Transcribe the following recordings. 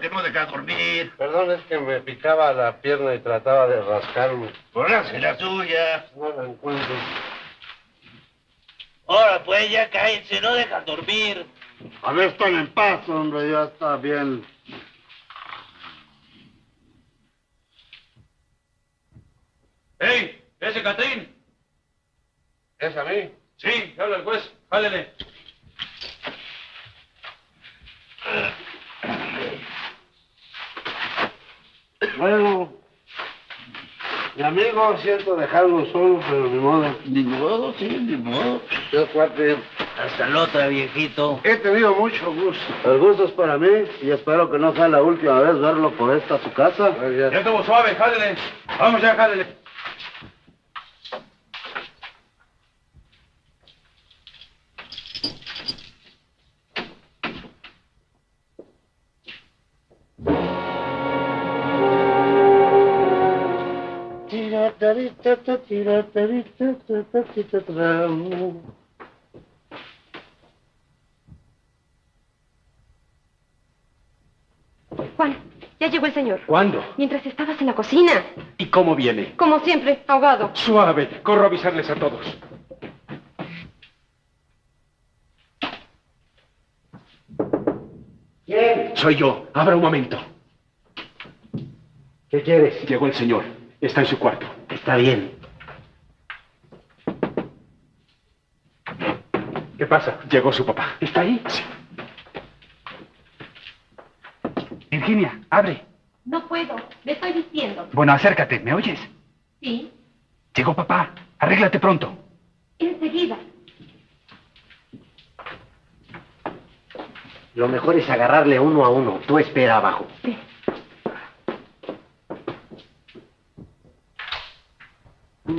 que no deja dormir. Perdón, es que me picaba la pierna y trataba de rascarme. Póngase la suya. No la encuentro. Ahora pues, ya cállense, no deja dormir. A ver, están en paz, hombre, ya está bien. ¡Ey! ¡Ese Catrín! ¿Es a mí? Sí, habla el juez. Jálele. Bueno, mi amigo, siento dejarlo solo, pero ni modo. Ni modo, sí, ni modo. Yo, cuate, Hasta la otra, viejito. he tenido mucho gusto. El gusto es para mí y espero que no sea la última vez verlo por esta su casa. Ya estuvo suave, jálele. Vamos ya, jálele. Juan, ya llegó el señor. ¿Cuándo? Mientras estabas en la cocina. ¿Y cómo viene? Como siempre, ahogado. Suave, corro a avisarles a todos. ¿Quién? Soy yo. Abra un momento. ¿Qué quieres? Llegó el señor. Está en su cuarto. Está bien. ¿Qué pasa? Llegó su papá. ¿Está ahí? Sí. Virginia, abre. No puedo, le estoy diciendo. Bueno, acércate. ¿Me oyes? Sí, Llegó papá. Arréglate pronto. enseguida. Lo mejor es agarrarle uno a uno. Tú espera abajo.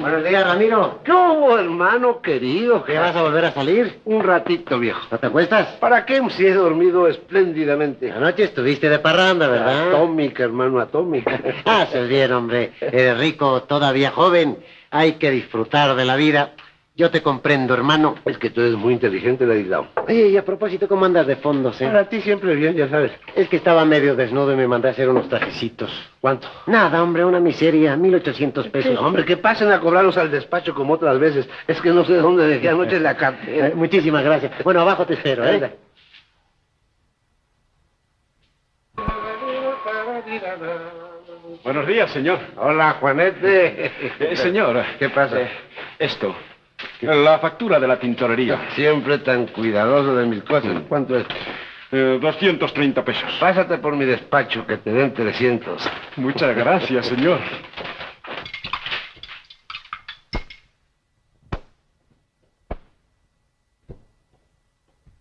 Buenos días, Ramiro. ¿Qué hubo, hermano querido? ¿Qué vas a volver a salir? Un ratito, viejo. ¿No te acuestas? ¿Para qué? Si he dormido espléndidamente. Anoche estuviste de parranda, ¿verdad? Atómica, hermano, atómica. Haces bien, hombre. Eres rico, todavía joven. Hay que disfrutar de la vida. Yo te comprendo, hermano. Es que tú eres muy inteligente, Ladislao. Oye, y a propósito, ¿cómo andas de fondos, eh? Para ti siempre bien, ya sabes. Es que estaba medio desnudo y me mandé a hacer unos trajecitos. ¿Cuánto? Nada, hombre, una miseria. 1800 pesos. hombre, que pasen a cobrarlos al despacho como otras veces. Es que no sé dónde dejé anoche la cartera. Eh, muchísimas gracias. Bueno, abajo te espero, ¿eh? Buenos días, señor. Hola, Juanete. Eh, señor. ¿Qué pasa? eh, esto. La factura de la tintorería. Siempre tan cuidadoso de mis cosas. ¿Cuánto es? Eh, 230 pesos. Pásate por mi despacho, que te den 300. Muchas gracias, señor.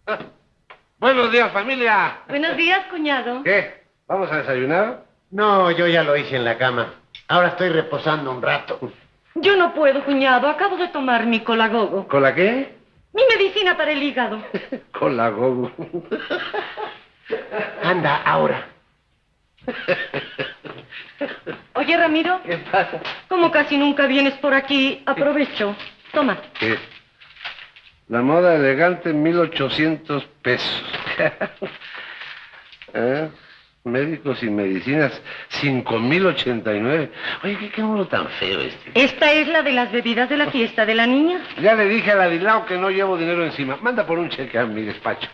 Buenos días, familia. Buenos días, cuñado. ¿Qué? ¿Vamos a desayunar? No, yo ya lo hice en la cama. Ahora estoy reposando un rato. Yo no puedo, cuñado. Acabo de tomar mi colagogo. ¿Con la qué? Mi medicina para el hígado. Con la gogo. Anda, ahora. Oye, Ramiro, ¿Qué pasa? como casi nunca vienes por aquí, aprovecho. Toma. ¿Qué? La moda elegante, 1800 pesos. ¿Eh? Médicos y medicinas, 5089. Oye, ¿qué, qué número tan feo este. Esta es la de las bebidas de la fiesta de la niña. Ya le dije a la Dilao que no llevo dinero encima. Manda por un cheque a mi despacho.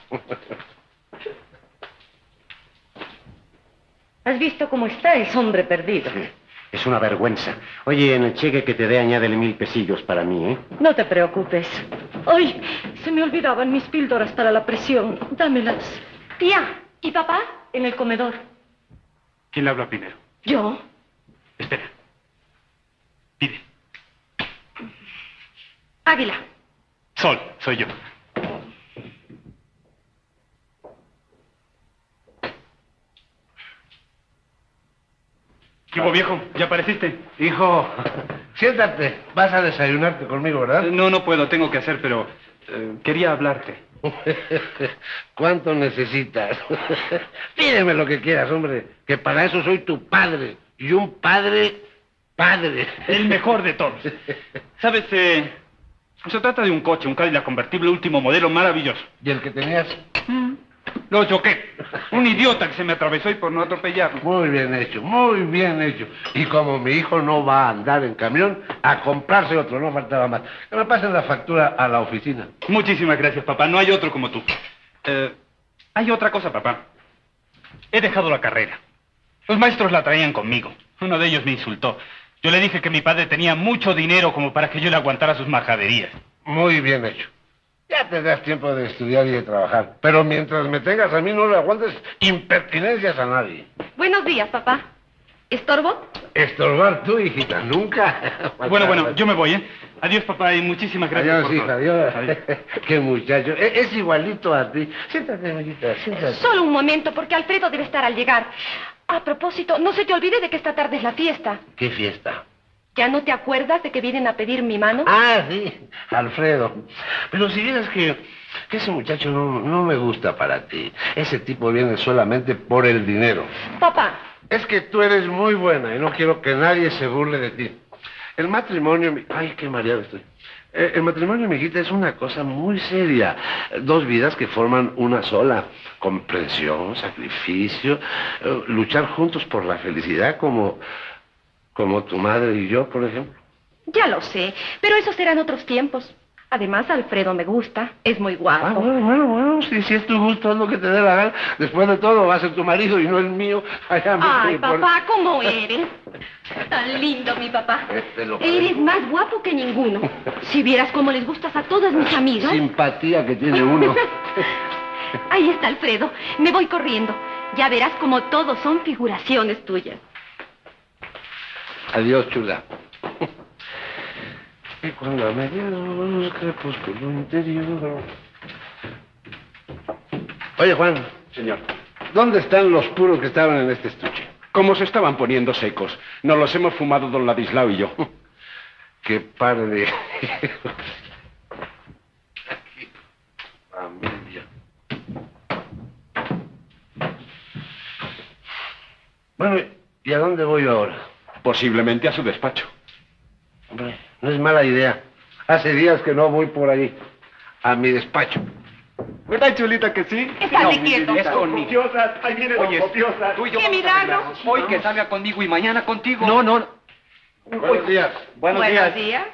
¿Has visto cómo está? Es hombre perdido. Es una vergüenza. Oye, en el cheque que te dé añádele mil pesillos para mí, ¿eh? No te preocupes. Ay, se me olvidaban mis píldoras para la presión. Dámelas. Tía, ¿y papá? En el comedor. ¿Quién le habla primero? ¿Yo? Espera. Pide. Águila. Sol, soy yo. ¿Qué hubo, viejo? ¿Ya apareciste? Hijo, siéntate. Vas a desayunarte conmigo, ¿verdad? No, no puedo, tengo que hacer, pero eh, quería hablarte. ¿Cuánto necesitas? Pídeme lo que quieras, hombre. Que para eso soy tu padre. Y un padre, padre. El mejor de todos. ¿Sabes? Eh, se trata de un coche, un Cadillac convertible último modelo maravilloso. ¿Y el que tenías? Lo choqué. Un idiota que se me atravesó y por no atropellarlo. Muy bien hecho, muy bien hecho. Y como mi hijo no va a andar en camión, a comprarse otro, no faltaba más. Que me pasen la factura a la oficina. Muchísimas gracias, papá. No hay otro como tú. Eh, hay otra cosa, papá. He dejado la carrera. Los maestros la traían conmigo. Uno de ellos me insultó. Yo le dije que mi padre tenía mucho dinero como para que yo le aguantara sus majaderías. Muy bien hecho. Ya tendrás tiempo de estudiar y de trabajar. Pero mientras me tengas a mí, no le aguantes impertinencias a nadie. Buenos días, papá. ¿Estorbo? Estorbar tú, hijita, nunca. Bueno, bueno, yo me voy, ¿eh? Adiós, papá, y muchísimas gracias Adiós, por hija, todo. adiós. Adiós. Qué muchacho. E- Es, igualito a ti. Siéntate, amiguita, siéntate. Solo un momento, porque Alfredo debe estar al llegar. A propósito, no se te olvide de que esta tarde es la fiesta. ¿Qué fiesta? ¿Ya no te acuerdas de que vienen a pedir mi mano? Ah, sí, Alfredo. Pero si vieras que, que ese muchacho no, no me gusta para ti. Ese tipo viene solamente por el dinero. Papá, Es que tú eres muy buena y no quiero que nadie se burle de ti. El matrimonio... mi- Ay, qué mareado estoy. Eh, El matrimonio, mijita, es una cosa muy seria. Dos vidas que forman una sola. Comprensión, sacrificio, eh, luchar juntos por la felicidad como... como tu madre y yo, por ejemplo. ya lo sé, pero esos serán otros tiempos. Además, Alfredo me gusta, es muy Ah, guapo. bueno, bueno, bueno, si, si es tu gusto, haz lo que te dé la gana. Después de todo, va a ser tu marido y no el mío. Ay, papá, ¿cómo eres? Tan lindo, mi papá. Este lo Eres más guapo que ninguno. Si vieras cómo les gustas a todas mis amigas. Simpatía que tiene uno. Ahí está Alfredo. Me voy corriendo. Ya verás como todos son figuraciones tuyas. Adiós, chula. Y cuando a mediados crepúsculo interior. Oye, Juan, Señor. ¿dónde están los puros que estaban en este estuche? Como se estaban poniendo secos, nos los hemos fumado don Ladislao y yo. Qué par de. Familia. Bueno, ¿y a dónde voy yo ahora? Posiblemente a su despacho. Hombre, no es mala idea. Hace días que no voy por ahí. A mi despacho. ¿Verdad, chulita, que sí? Estate quieto. Es conmigo. ahí viene Oye, tú y yo ¡Qué milagro! Hoy que salga conmigo y mañana contigo. No, no, Buenos días. buenos, días.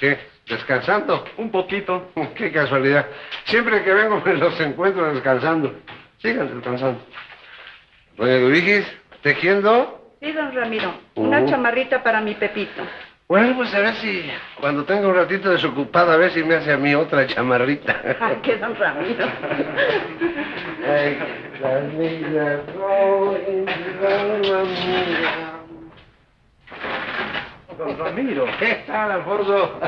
¿Qué? ¿Descansando? Un poquito. Qué casualidad. Siempre que vengo me los encuentro descansando. Sigan descansando. Doña Durigis, ¿tejiendo? Sí, don Ramiro. Una Uh. chamarrita para mi Pepito. Bueno, pues a ver si cuando tenga un ratito desocupado, a ver si me hace a mí otra chamarrita. Ay, qué don Ramiro. Ay, la mía. Don Ramiro. ¿Qué tal, Alfonso?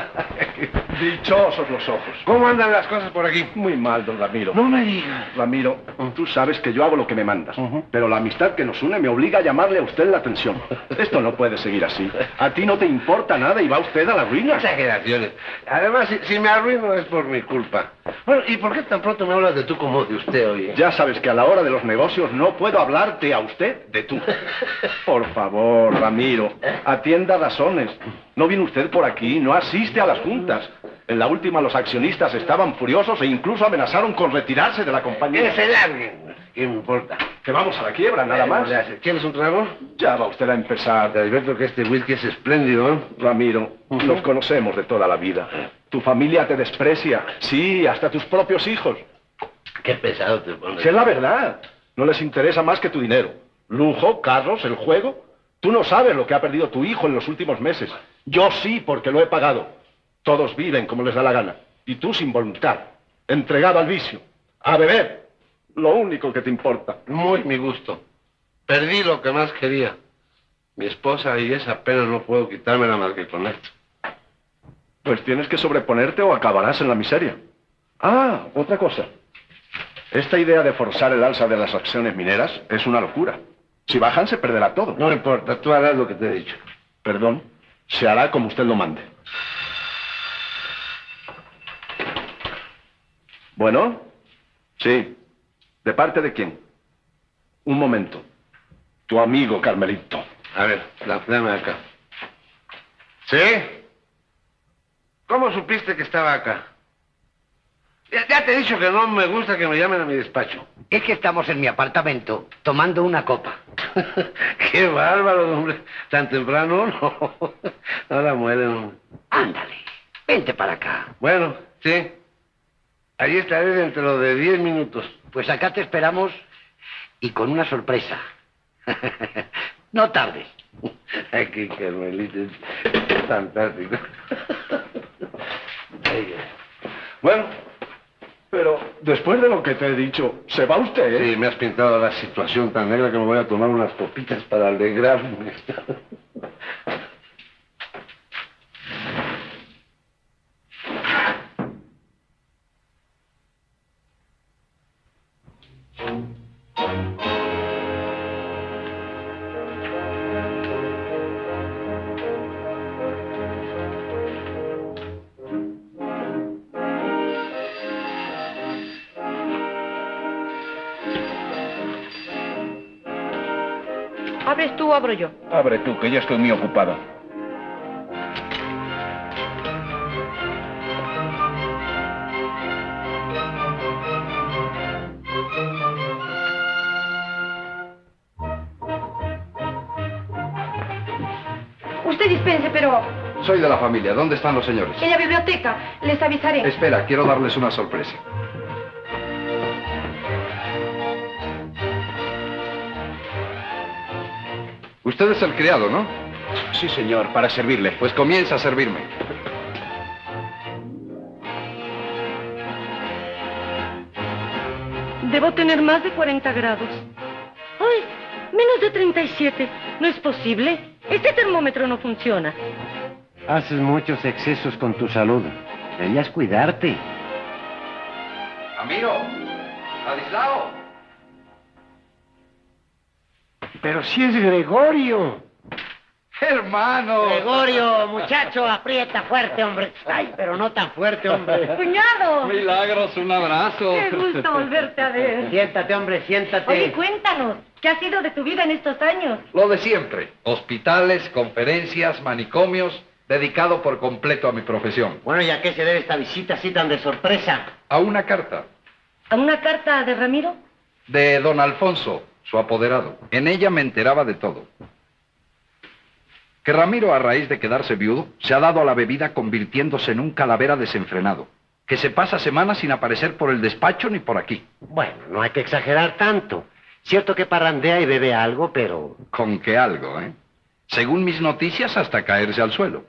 Dichosos los ojos. ¿Cómo andan las cosas por aquí? Muy mal, don Ramiro. No me digas. Ramiro, tú sabes que yo hago lo que me mandas, pero la amistad que nos une me obliga a llamarle a usted la atención. Esto no puede seguir así. A ti no te importa nada y va usted a la ruina. Exageraciones. Además, si, si me arruino es por mi culpa. Bueno, ¿y por qué tan pronto me hablas de tú como de usted, oye? Ya sabes que a la hora de los negocios no puedo hablarte a usted de tú. Por favor, Ramiro, atienda razones. No viene usted por aquí, no asiste a las juntas. En la última los accionistas estaban furiosos e incluso amenazaron con retirarse de la Que compañía. se larguen. ¿Qué me importa? Que vamos a la quiebra, nada más. ¿Quieres un trago? Ya va usted a empezar. Te advierto que este whisky es espléndido, ¿eh? Ramiro, nos conocemos de toda la vida. Tu familia te desprecia. Sí, hasta tus propios hijos. Qué pesado te pones. Si es la verdad. No les interesa más que tu dinero. Lujo, carros, el juego. Tú no sabes lo que ha perdido tu hijo en los últimos meses. Yo sí, porque lo he pagado. Todos viven como les da la gana. Y tú sin voluntad. Entregado al vicio. A beber. Lo único que te importa. Muy mi gusto. Perdí lo que más quería. Mi esposa y esa pena no puedo quitármela más que con esto. Pues tienes que sobreponerte o acabarás en la miseria. Ah, otra cosa. Esta idea de forzar el alza de las acciones mineras es una locura. Si bajan, se perderá todo. No importa, tú harás lo que te he dicho. Perdón, se hará como usted lo mande. Bueno, sí. ¿De parte de quién? Un momento. Tu amigo Carmelito. A ver, da- dame acá. ¿Sí? ¿Cómo supiste que estaba acá? Ya, ya te he dicho que no me gusta que me llamen a mi despacho. Es que estamos en mi apartamento tomando una copa. Qué bárbaro, hombre. Tan temprano, no. Ahora mueren. Ándale, vente para acá. Bueno, sí. Ahí estaré dentro de diez minutos. Pues acá te esperamos y con una sorpresa. no tardes. Aquí, Carmelita. es Fantástico. Ay, Bueno, pero después de lo que te he dicho, ¿se va usted? Sí, me has pintado la situación tan negra que me voy a tomar unas copitas para alegrarme. O abro yo? Abre tú, que yo estoy muy ocupado. Usted dispense, pero Soy de la familia. ¿Dónde están los señores? en la biblioteca les avisaré. Espera, quiero darles una sorpresa. Usted es el criado, ¿no? Sí, señor, para servirle. Pues comienza a servirme. Debo tener más de 40 grados. ¡Ay! Menos de 37. No es posible. Este termómetro no funciona. Haces muchos excesos con tu salud. Deberías cuidarte. Amigo, Ladislao. Pero si es Gregorio. Hermano. Gregorio, muchacho, aprieta fuerte, hombre. Ay, pero no tan fuerte, hombre. ¡Cuñado! Milagros, un abrazo. ¡Qué gusto volverte a ver! Siéntate, hombre, siéntate. Oye, cuéntanos, ¿qué ha sido de tu vida en estos años? Lo de siempre. Hospitales, conferencias, manicomios, dedicado por completo a mi profesión. Bueno, ¿y a qué se debe esta visita así tan de sorpresa? A una carta ¿A una carta de Ramiro? de don Alfonso, su apoderado. En ella me enteraba de todo. Que Ramiro, a raíz de quedarse viudo, se ha dado a la bebida convirtiéndose en un calavera desenfrenado. Que se pasa semanas sin aparecer por el despacho ni por aquí. Bueno, no hay que exagerar tanto. Cierto que parrandea y bebe algo, pero... Con que algo, ¿eh? Según mis noticias, hasta caerse al suelo.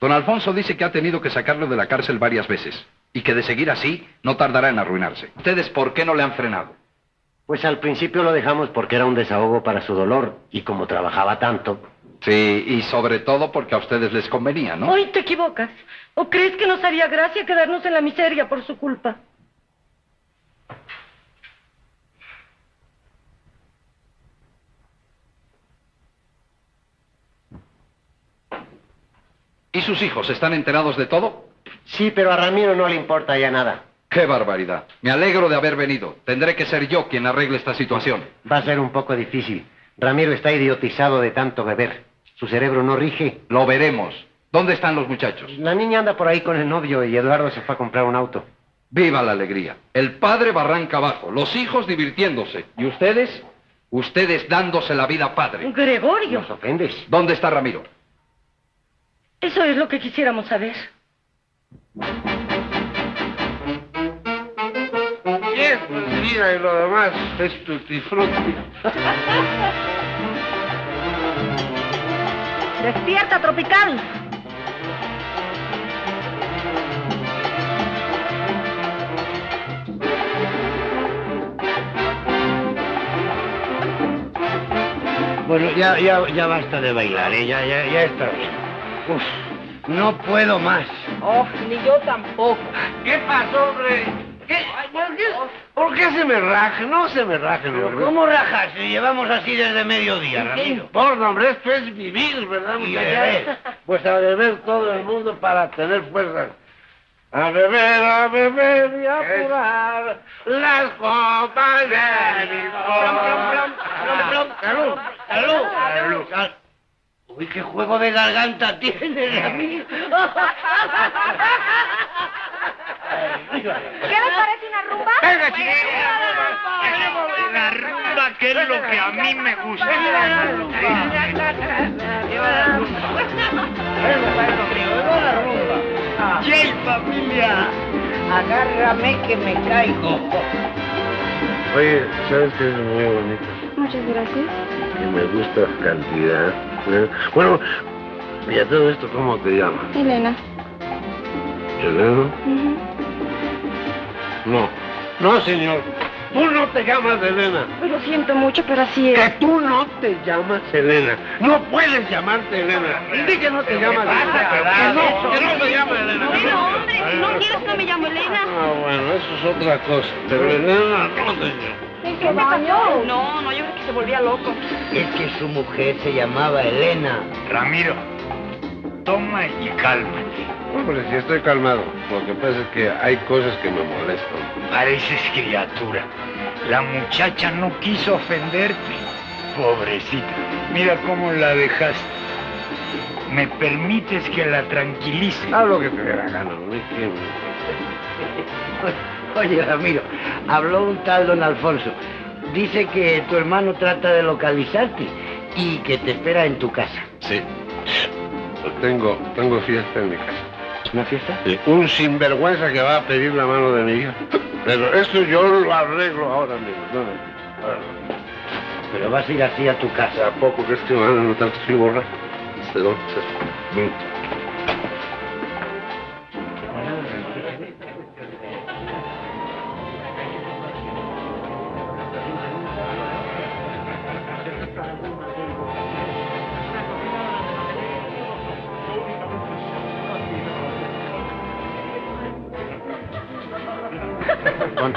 Don Alfonso dice que ha tenido que sacarlo de la cárcel varias veces y que de seguir así no tardará en arruinarse. ¿Ustedes por qué no le han frenado? Pues al principio lo dejamos porque era un desahogo para su dolor. Y como trabajaba tanto... Sí, y sobre todo porque a ustedes les convenía, ¿no? Hoy te equivocas. ¿O crees que nos haría gracia quedarnos en la miseria por su culpa? ¿Y sus hijos están enterados de todo? Sí, pero a Ramiro no le importa ya nada. ¡Qué barbaridad! Me alegro de haber venido. Tendré que ser yo quien arregle esta situación. Va a ser un poco difícil. Ramiro está idiotizado de tanto beber. Su cerebro no rige. Lo veremos. ¿Dónde están los muchachos? La niña anda por ahí con el novio y Eduardo se fue a comprar un auto. Viva la alegría. El padre barranca abajo, los hijos divirtiéndose. ¿Y ustedes? Ustedes dándose la vida padre. Gregorio, Nos ofendes. ¿Dónde está Ramiro? eso es lo que quisiéramos saber. Es vida y lo demás es tutti frutti. ¡Despierta, tropical! Bueno, ya, ya, ya basta de bailar, ¿eh? ya, ya, ya está bien. Uf, no puedo más. Oh, ni yo tampoco. ¿Qué pasó, hombre? ¿Qué? ¿Por, qué, por qué se me raja? No se me raja, hombre. ¿Cómo rajas? Si llevamos así desde mediodía, Ramiro. Por hombre, esto es vivir, ¿verdad, muchachos? Pues a beber todo el mundo para tener fuerzas. A beber, a beber y a apurar las copas de mi Salud, salud, salud, salud. Uy, qué juego de garganta tienes, amigo. ¿Qué les parece una rumba? Venga, La rumba, que es lo que a mí me gusta. ¡Yay, familia! Agárrame que me caigo. Oye, ¿sabes qué es muy bonito? Muchas gracias. Que me gusta cantidad. ¿eh? Bueno, y a todo esto, ¿cómo te llamas? Elena. ¿Elena? No. No, señor. Tú no te llamas Elena. Pues lo siento mucho, pero así Que es. tú no te llamas Elena. No puedes llamarte Elena. Di que no te llamas Elena. Que no, que no te llamas Elena. Bueno, hombre, no quieres que me llame Elena. Ah, bueno, eso es otra cosa. Pero Elena no, señor. ¿Qué baño? No, no, yo creo que se volvía loco. Es que su mujer se llamaba Elena. Ramiro, toma y cálmate. Hombre, si estoy calmado. Lo que pasa es que hay cosas que me molestan. Pareces criatura. La muchacha no quiso ofenderte. Pobrecita. Mira cómo la dejaste. ¿Me permites que la tranquilice? Haz lo que te dé la gana. ¿no? Oye, Ramiro, habló un tal don Alfonso. Dice que tu hermano trata de localizarte y que te espera en tu casa. Sí. Tengo, tengo fiesta en mi casa. ¿Una fiesta? Sí. Un sinvergüenza que va a pedir la mano de mi hija. Pero esto yo lo arreglo ahora mismo. No, no. Pero vas a ir así a tu casa. ¿A poco que este a notar que estoy borracho? ¿De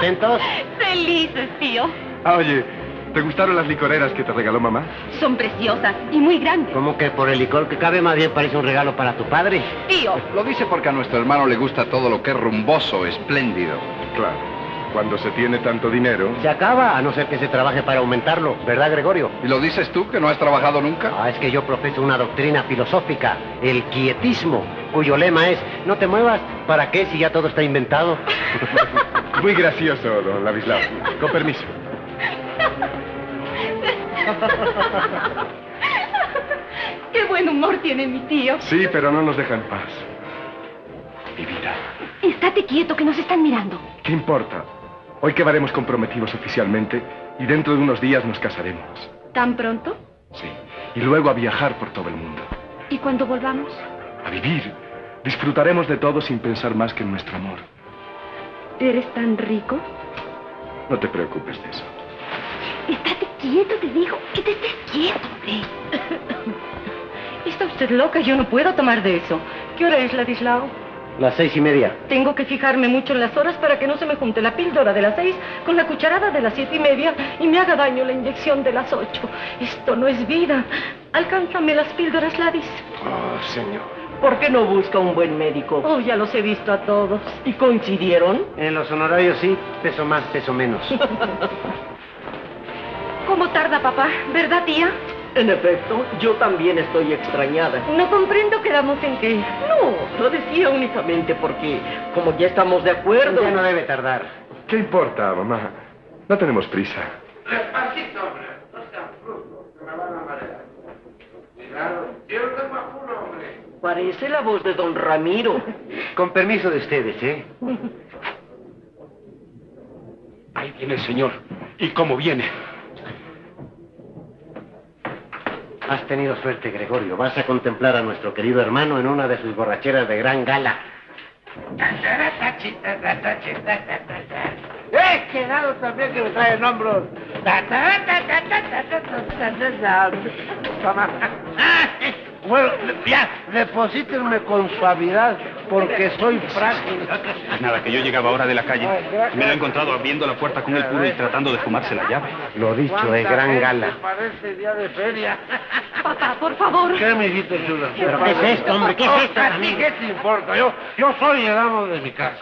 ¿Contentos? Felices, tío. Ah, oye, ¿te gustaron las licoreras que te regaló mamá? Son preciosas y muy grandes. ¿Cómo que por el licor que cabe más bien parece un regalo para tu padre? Tío, Lo dice porque a nuestro hermano le gusta todo lo que es rumboso, espléndido. Claro. Cuando se tiene tanto dinero. Se acaba, a no ser que se trabaje para aumentarlo, ¿verdad, Gregorio? ¿Y lo dices tú, que no has trabajado nunca? Ah, es que yo profeso una doctrina filosófica, el quietismo, cuyo lema es, no te muevas, ¿para qué si ya todo está inventado? Muy gracioso, don Ladislao. Con permiso. qué buen humor tiene mi tío. Sí, pero no nos deja en paz. Mi vida. Estate quieto que nos están mirando. ¿Qué importa? Hoy quedaremos comprometidos oficialmente y dentro de unos días nos casaremos. ¿Tan pronto? Sí. Y luego a viajar por todo el mundo. ¿Y cuando volvamos? A vivir. Disfrutaremos de todo sin pensar más que en nuestro amor. ¿Eres tan rico? No te preocupes de eso. Estate quieto, te digo. Que te estés quieto, hombre. Está usted loca, yo no puedo tomar de eso. ¿Qué hora es, Ladislao? Las seis y media. Tengo que fijarme mucho en las horas para que no se me junte la píldora de las seis con la cucharada de las siete y media y me haga daño la inyección de las ocho. Esto no es vida. Alcánzame las píldoras, Ladis. Oh, señor. ¿Por qué no busca un buen médico? Oh, ya los he visto a todos. ¿Y coincidieron? En los honorarios sí, peso más, peso menos. ¿Cómo tarda, papá? ¿Verdad, tía? En efecto, yo también estoy extrañada. No comprendo quedamos en qué. No, lo decía únicamente porque, como ya estamos de acuerdo... Ya no debe tardar. ¿Qué importa, mamá? No tenemos prisa. Despacito, hombre. No sean bruscos, que me van a marear. Cuidado. Yo tengo apuro, hombre. Parece la voz de don Ramiro. Con permiso de ustedes, ¿eh? Ahí viene el señor. ¿Y cómo viene? Has tenido suerte, Gregorio. Vas a contemplar a nuestro querido hermano en una de sus borracheras de gran gala. ¡Eh! ¡Quedado también que me trae en hombros! Bueno, ya, deposítenme con suavidad porque soy frágil. Nada, que yo llegaba ahora de la calle. Me lo he encontrado abriendo la puerta con el puro y tratando de fumarse la llave. Lo dicho, es gran gala. Parece día de feria. Papá, por favor. ¿Qué, mijito chulo? ¿Pero qué es esto, hombre? ¿Qué es esto, ¿A amigo? qué te importa? Yo, yo soy el amo de mi casa.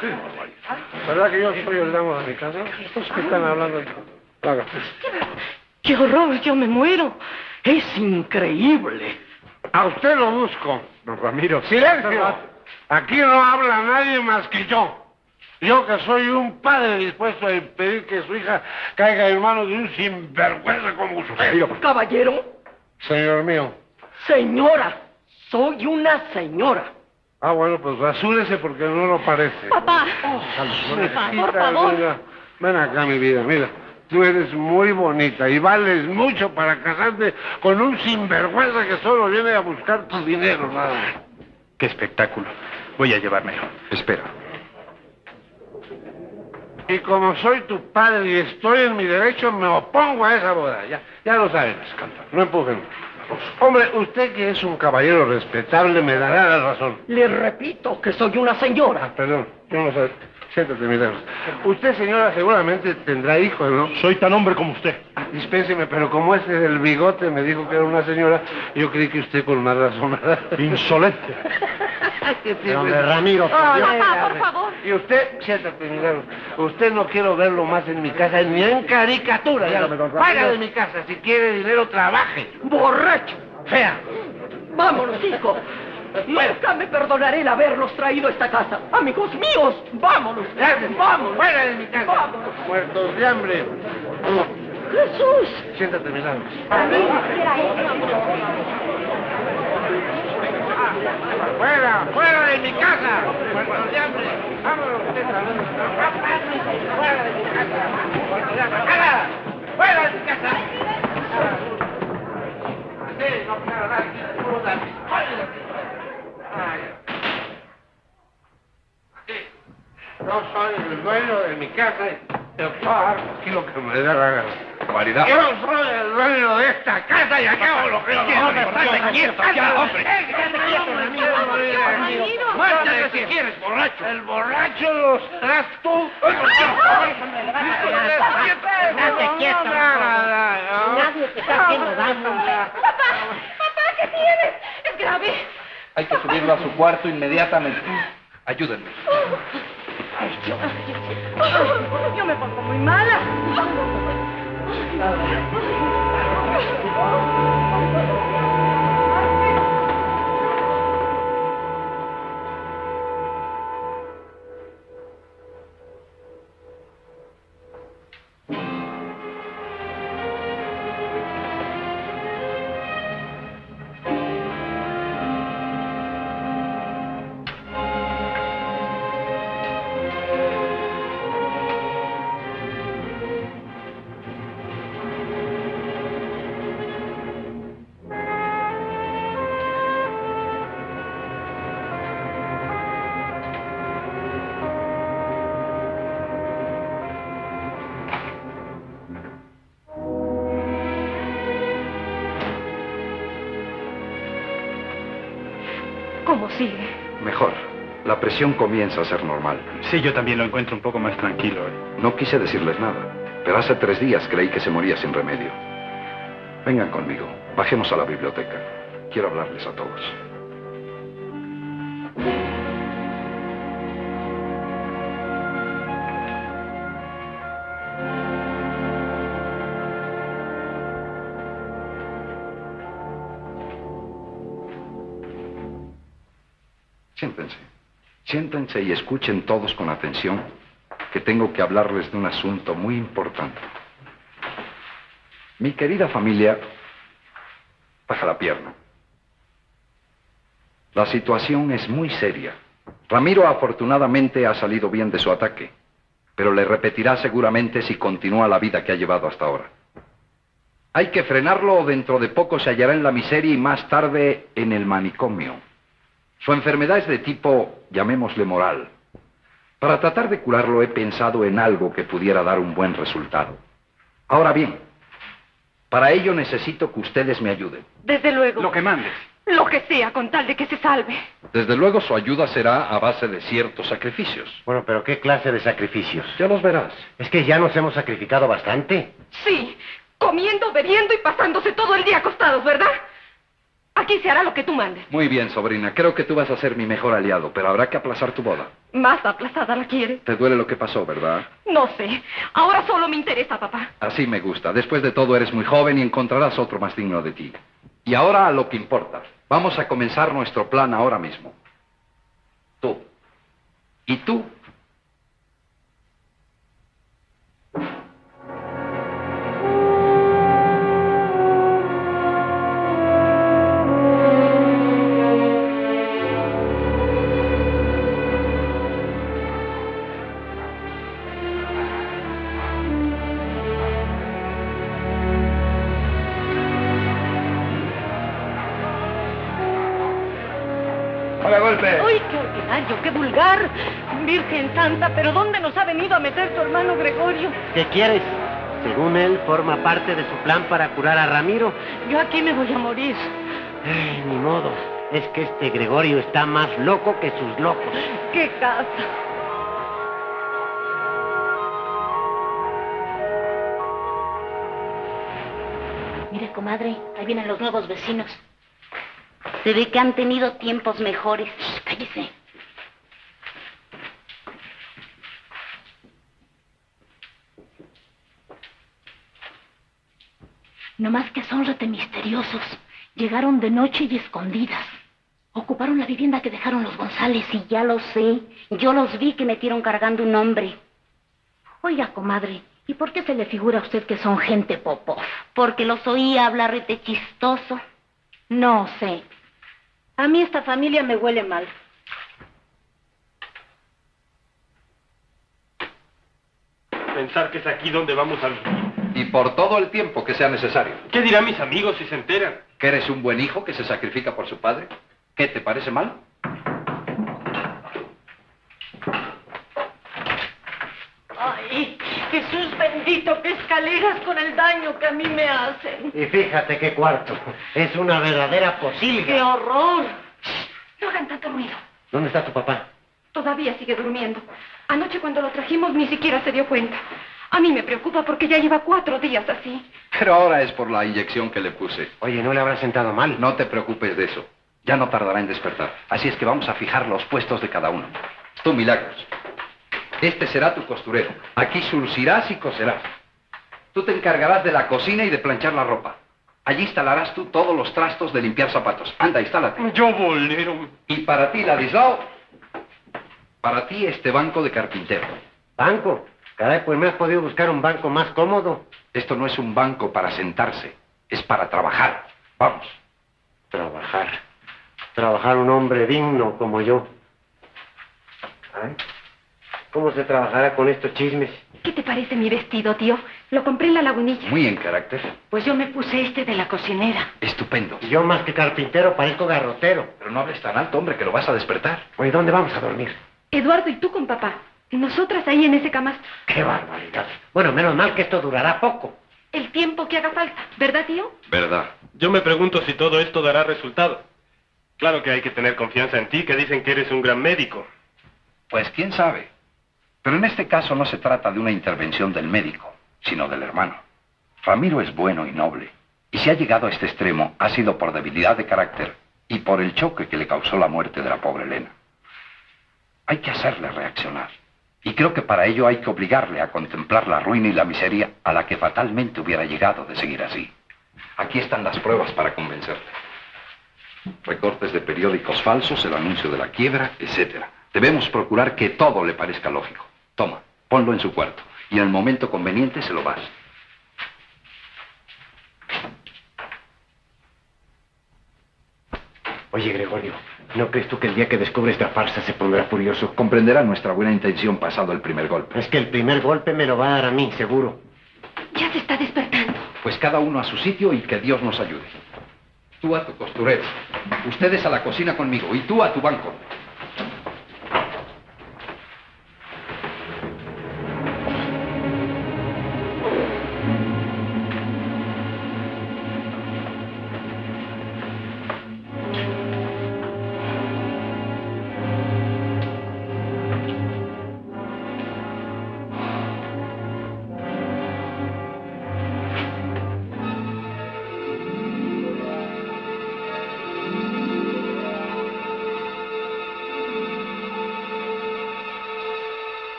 ¿Verdad que yo soy el amo de mi casa? Estos que están hablando. Haga. ¡Qué horror! Yo me muero. Es increíble. A usted lo busco. Don Ramiro. ¡Silencio! Aquí no habla nadie más que yo. Yo que soy un padre dispuesto a impedir que su hija caiga en manos de un sinvergüenza como usted. Caballero, Señor mío. señora, soy una señora. Ah, bueno, pues rasúrese porque no lo parece. Papá, Hijita, por favor. mira, ven acá, mi vida, mira. Tú eres muy bonita y vales mucho para casarte con un sinvergüenza que solo viene a buscar tu dinero, nada. más. Qué espectáculo. Voy a llevármelo. Espera. Y como soy tu padre y estoy en mi derecho, me opongo a esa boda. Ya, ya lo saben, Escalda. No empujen. Hombre, usted que es un caballero respetable me dará la razón. le repito que soy una señora. Ah, perdón, yo no sé. Siéntate, mi dedo. Usted, señora, seguramente tendrá hijos, ¿no? Soy tan hombre como usted. Dispénseme, pero como ese del bigote me dijo que era una señora, yo creí que usted con más razón. Insolente. Pero, hombre, Ramiro, por Ah, Dios. Papá, por favor. Y usted, siéntate, mi dedo. Usted no quiero verlo más en mi casa, ni en caricatura. Ya, don. Vaya de mi casa. Si quiere dinero, trabaje. Borracho. Fea. Vámonos, hijo. Nunca me perdonaré el haberlos traído a esta casa. Amigos míos, vámonos. Vámonos. Fuera de mi casa. Vámonos. Muertos de hambre. Jesús. Siéntate, mi dedo. ¡Fuera! ¡Fuera de mi casa! ¡Muertos de hambre! ¡Vámonos! ¡Fuera de mi casa! ¡Muertos de hambre! ¡Fuera! ¡Fuera de mi casa! ¡Fuera de aquí! Ay. Yo soy el dueño de mi casa y yo puedo aquí lo que me dé la gana. Yo soy el dueño de esta casa y acabo lo que quiero. ¡Estate quieto ya, hombre! ¡Estate quieto. ¡Muéstrate si quieres, borracho! ¡El borracho lo serás tú! Quieto. Nadie te está haciendo daño. Papá, papá, ¿qué tienes? Es grave. Hay que subirlo a su cuarto inmediatamente. Ayúdenme. Ay, yo, yo me pongo muy mala. La presión comienza a ser normal. Sí, yo también lo encuentro un poco más tranquilo. No quise decirles nada, pero hace tres días creí que se moría sin remedio. Vengan conmigo. Bajemos a la biblioteca. Quiero hablarles a todos. Y escuchen todos con atención que tengo que hablarles de un asunto muy importante. Mi querida familia, baja la pierna. La situación es muy seria. Ramiro afortunadamente ha salido bien de su ataque, pero le repetirá seguramente si continúa la vida que ha llevado hasta ahora. Hay que frenarlo o dentro de poco se hallará en la miseria y más tarde en el manicomio. Su enfermedad es de tipo, llamémosle moral. Para tratar de curarlo he pensado en algo que pudiera dar un buen resultado. Ahora bien, para ello necesito que ustedes me ayuden. Desde luego. Lo que mandes. Lo que sea, con tal de que se salve. Desde luego su ayuda será a base de ciertos sacrificios. Bueno, pero ¿qué clase de sacrificios? Ya los verás. Es que ya nos hemos sacrificado bastante. Sí, comiendo, bebiendo y pasándose todo el día acostados, ¿verdad? Aquí se hará lo que tú mandes. Muy bien, sobrina. Creo que tú vas a ser mi mejor aliado, pero habrá que aplazar tu boda. Más aplazada la quiere. Te duele lo que pasó, ¿verdad? No sé. Ahora solo me interesa, papá. Así me gusta. Después de todo eres muy joven y encontrarás otro más digno de ti. Y ahora a lo que importa. Vamos a comenzar nuestro plan ahora mismo. Tú. Y tú. Virgen Santa, ¿pero dónde nos ha venido a meter tu hermano Gregorio? ¿Qué quieres? Según él, forma parte de su plan para curar a Ramiro. Yo aquí me voy a morir. Ay, ni modo. Es que este Gregorio está más loco que sus locos. ¡Qué casa! Mire, comadre, ahí vienen los nuevos vecinos. Se ve que han tenido tiempos mejores. Shh, cállese. No más que son rete misteriosos. Llegaron de noche y escondidas. Ocuparon la vivienda que dejaron los González y ya lo sé. Yo los vi que metieron cargando un hombre. Oiga, comadre, ¿y por qué se le figura a usted que son gente popó? Porque los oí hablar rete chistoso. No sé. A mí esta familia me huele mal. Pensar que es aquí donde vamos a vivir. Y por todo el tiempo que sea necesario. ¿Qué dirán mis amigos si se enteran? ¿Que eres un buen hijo que se sacrifica por su padre? ¿Qué te parece mal? Ay, Jesús bendito, qué escaleras con el daño que a mí me hacen. Y fíjate qué cuarto. Es una verdadera ¡Qué posilga. horror! No hagan tanto ruido. ¿Dónde está tu papá? Todavía sigue durmiendo. Anoche cuando lo trajimos ni siquiera se dio cuenta. A mí me preocupa porque ya lleva cuatro días así. Pero ahora es por la inyección que le puse. Oye, ¿no le habrá sentado mal? No te preocupes de eso. Ya no tardará en despertar. Así es que vamos a fijar los puestos de cada uno. Tú, Milagros. Este será tu costurero. Aquí surcirás y coserás. Tú te encargarás de la cocina y de planchar la ropa. Allí instalarás tú todos los trastos de limpiar zapatos. Anda, instálate. Yo bolero. Y para ti, Ladislao, para ti este banco de carpintero. ¿Banco? Caray, pues me has podido buscar un banco más cómodo. Esto no es un banco para sentarse, es para trabajar. Vamos. Trabajar. Trabajar un hombre digno como yo. Ay, ¿Cómo se trabajará con estos chismes? ¿Qué te parece mi vestido, tío? Lo compré en la lagunilla. Muy en carácter. Pues yo me puse este de la cocinera. Estupendo. Yo más que carpintero parezco garrotero. Pero no hables tan alto, hombre, que lo vas a despertar. Oye, ¿dónde vamos a dormir? Eduardo, ¿y tú con papá? Nosotras ahí en ese camastro. ¡Qué barbaridad! Bueno, menos mal que esto durará poco. El tiempo que haga falta, ¿verdad, tío? Verdad. Yo me pregunto si todo esto dará resultado. Claro que hay que tener confianza en ti, que dicen que eres un gran médico. Pues quién sabe. Pero en este caso no se trata de una intervención del médico, sino del hermano. Ramiro es bueno y noble. Y si ha llegado a este extremo ha sido por debilidad de carácter y por el choque que le causó la muerte de la pobre Elena. Hay que hacerle reaccionar. Y creo que para ello hay que obligarle a contemplar la ruina y la miseria a la que fatalmente hubiera llegado de seguir así. Aquí están las pruebas para convencerle. Recortes de periódicos falsos, el anuncio de la quiebra, etc. Debemos procurar que todo le parezca lógico. Toma, ponlo en su cuarto y en el momento conveniente se lo das. Oye, Gregorio, ¿no crees tú que el día que descubre esta farsa se pondrá furioso? Comprenderá nuestra buena intención pasado el primer golpe. Es que el primer golpe me lo va a dar a mí, seguro. Ya se está despertando. Pues cada uno a su sitio y que Dios nos ayude. Tú a tu costurero, ustedes a la cocina conmigo y tú a tu banco.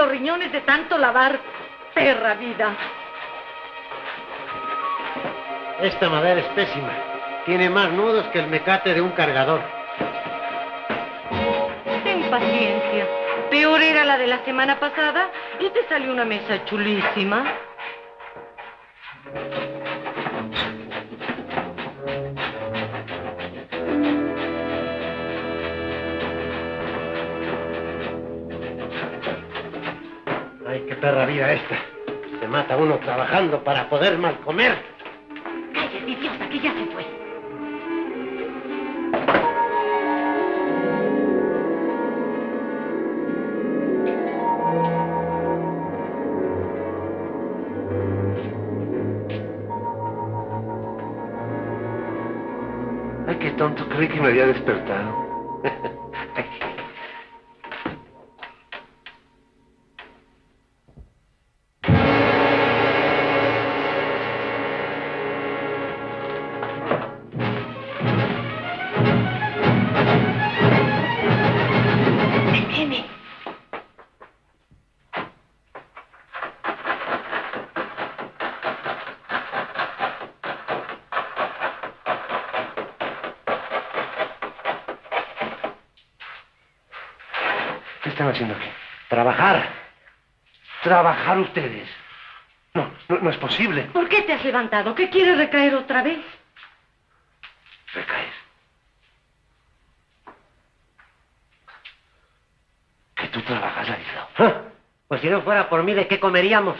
Los riñones de tanto lavar. Perra vida. Esta madera es pésima. Tiene más nudos que el mecate de un cargador. Ten paciencia. Peor era la de la semana pasada y te salió una mesa chulísima. Esta. Se mata uno trabajando para poder mal comer. Cállate, idiota, que ya se fue. Ay, qué tonto, creí que me había despertado. ¿Trabajar ustedes? No, no, no es posible. ¿Por qué te has levantado? ¿Qué quieres recaer otra vez? Recaer. Que tú trabajas, Ladislao. Ah, Pues si no fuera por mí, ¿de qué comeríamos?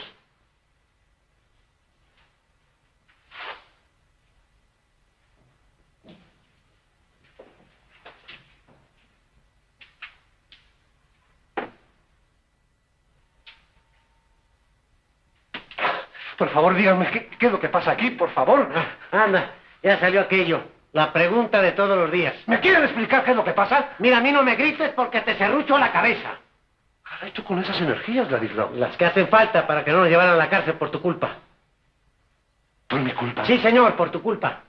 Por favor, díganme, ¿qué, qué es lo que pasa aquí? Por favor. Ah, Anda, ya salió aquello. La pregunta de todos los días. ¿Me quieren explicar qué es lo que pasa? Mira, a mí no me grites porque te serrucho la cabeza. ¿Qué has hecho con esas energías, Ladislao? Las que hacen falta para que no nos llevaran a la cárcel por tu culpa. Por mi culpa. Sí, señor, por tu culpa.